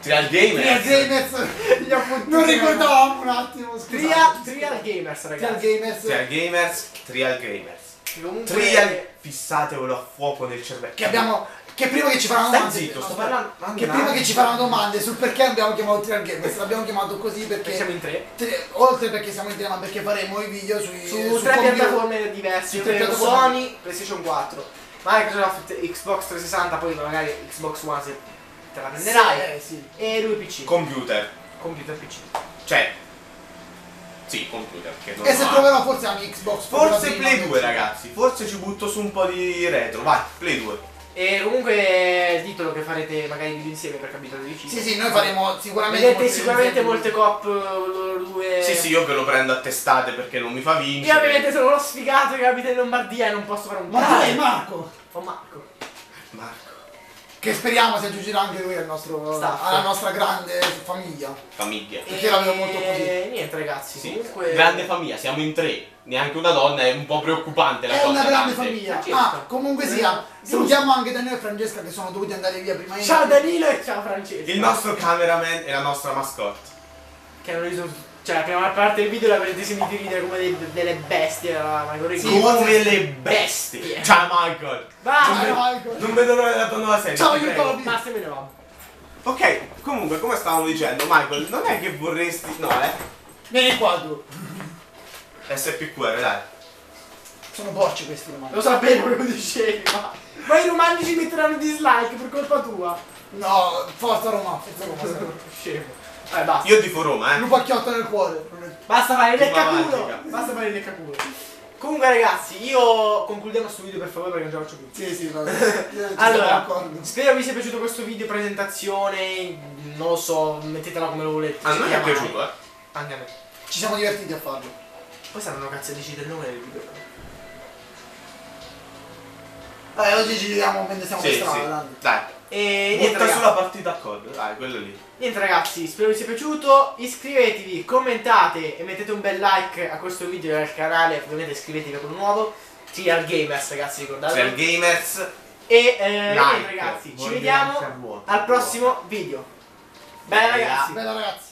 S1: Trial
S3: Trial
S1: Gamer.
S3: Gamers,
S2: Gli appunti-
S3: non ricordavamo un attimo, scusate.
S2: Trial, Trial Gamers
S3: Trial
S2: ragazzi.
S3: Gamers,
S1: Trial Gamers, Trial Gamers.
S2: Comunque...
S1: Trial, fissatevelo a fuoco nel cervello.
S3: che abbiamo... Che prima che ci faranno domande...
S1: zitto, sto parlando.
S3: Che prima che ci faranno domande sul perché abbiamo chiamato Trial Gamers, l'abbiamo chiamato così
S2: Perché
S3: perché...
S2: siamo in tre.
S3: tre- oltre perché siamo in tema, perché faremo i video sui...
S2: Su,
S3: su
S2: tre
S3: computer-
S2: piattaforme diverse,
S3: su tre piattaforme.
S2: Sony, PlayStation 4, Microsoft, Xbox 360, poi magari Xbox One se te la prenderai.
S3: Sì, eh, sì.
S2: E lui PC.
S1: Computer.
S2: Computer PC.
S1: Cioè. Sì, computer. Che non
S3: E se troverò forse anche Xbox
S1: Forse Play
S3: non
S1: 2,
S3: so.
S1: ragazzi. Forse ci butto su un po' di retro. Vai, Play 2.
S2: E comunque ditelo che farete magari video insieme per capitolo vicino.
S3: Sì, sì, noi faremo sicuramente...
S2: Vedete
S3: molte
S2: sicuramente molte cop loro due.
S1: Sì, sì, io ve lo prendo a testate perché non mi fa
S2: Io
S1: vincere.
S2: ovviamente sono lo sfigato che abita in Lombardia e non posso fare un
S3: Ma dai Marco!
S2: Oh Marco.
S1: Marco.
S3: Che speriamo si aggiungerà anche lui al nostro,
S2: Staff.
S3: alla nostra grande famiglia.
S1: Famiglia.
S3: Perché la vedo molto così.
S2: E niente ragazzi,
S1: Sì,
S2: comunque...
S1: grande famiglia, siamo in tre. Neanche una donna, è un po' preoccupante la
S3: È
S1: cosa.
S3: una grande
S1: grande.
S3: famiglia.
S2: certo.
S3: Ah, comunque sia,
S2: Giusto.
S3: salutiamo anche Daniele e Francesca che sono dovuti andare via prima
S2: Ciao. Danilo e ciao Francesco.
S1: Il nostro cameraman e la nostra mascotte.
S2: Che hanno riso... Cioè la prima parte del video l'avrete sentito ridere come dei- delle bestie, Michael
S3: Sì.
S1: Come le bestie. Ciao Michael.
S2: Vai!
S3: Ciao,
S1: vedo-
S3: Michael.
S1: Non vedo l'ora della tua nuova serie.
S3: Ciao,
S1: ti prego.
S3: Jacobi.
S2: Basta e me ne vado.
S1: Ok, comunque, come stavamo dicendo, Michael, non è che vorresti. No, eh.
S3: Vieni qua tu.
S1: SPQR, dai.
S3: Sono porci questi romani.
S2: Lo sapevo che lo dicevi, ma... Ma i romani ci metteranno dislike per colpa tua.
S3: No, forza Roma, forza Roma.
S2: Scemo. Vabbè, basta.
S1: Io tifo Roma, eh.
S3: Un pacchiotto nel cuore.
S2: Basta fare il leccaculo. Basta fare il leccaculo. Comunque ragazzi, io concludiamo questo video per favore perché non ce la faccio più.
S3: Sì, sì, vabbè. Ci siamo
S2: Allora, spero vi sia piaciuto questo video presentazione, non lo so, mettetela come lo volete.
S1: A noi è piaciuto, eh.
S2: Anche a me.
S3: Ci siamo divertiti a farlo.
S2: Poi saranno cazzo a decidere il nome del video.
S3: Dai, oggi ci vediamo mentre siamo per
S1: Sì,
S3: strada,
S1: sì.
S3: dai.
S1: Dai.
S2: E niente
S1: Butta
S2: ragazzi,
S1: sulla partita a COD. Dai, quello lì.
S2: Niente ragazzi, spero vi sia piaciuto. Iscrivetevi, commentate e mettete un bel like a questo video e al canale. Ovviamente iscrivetevi a quello nuovo. Trial Gamers ragazzi, ricordate.
S1: Real Gamers.
S2: E eh,
S1: Like.
S2: niente ragazzi, ci vediamo al prossimo video. Bella ragazzi.
S3: Bella ragazzi.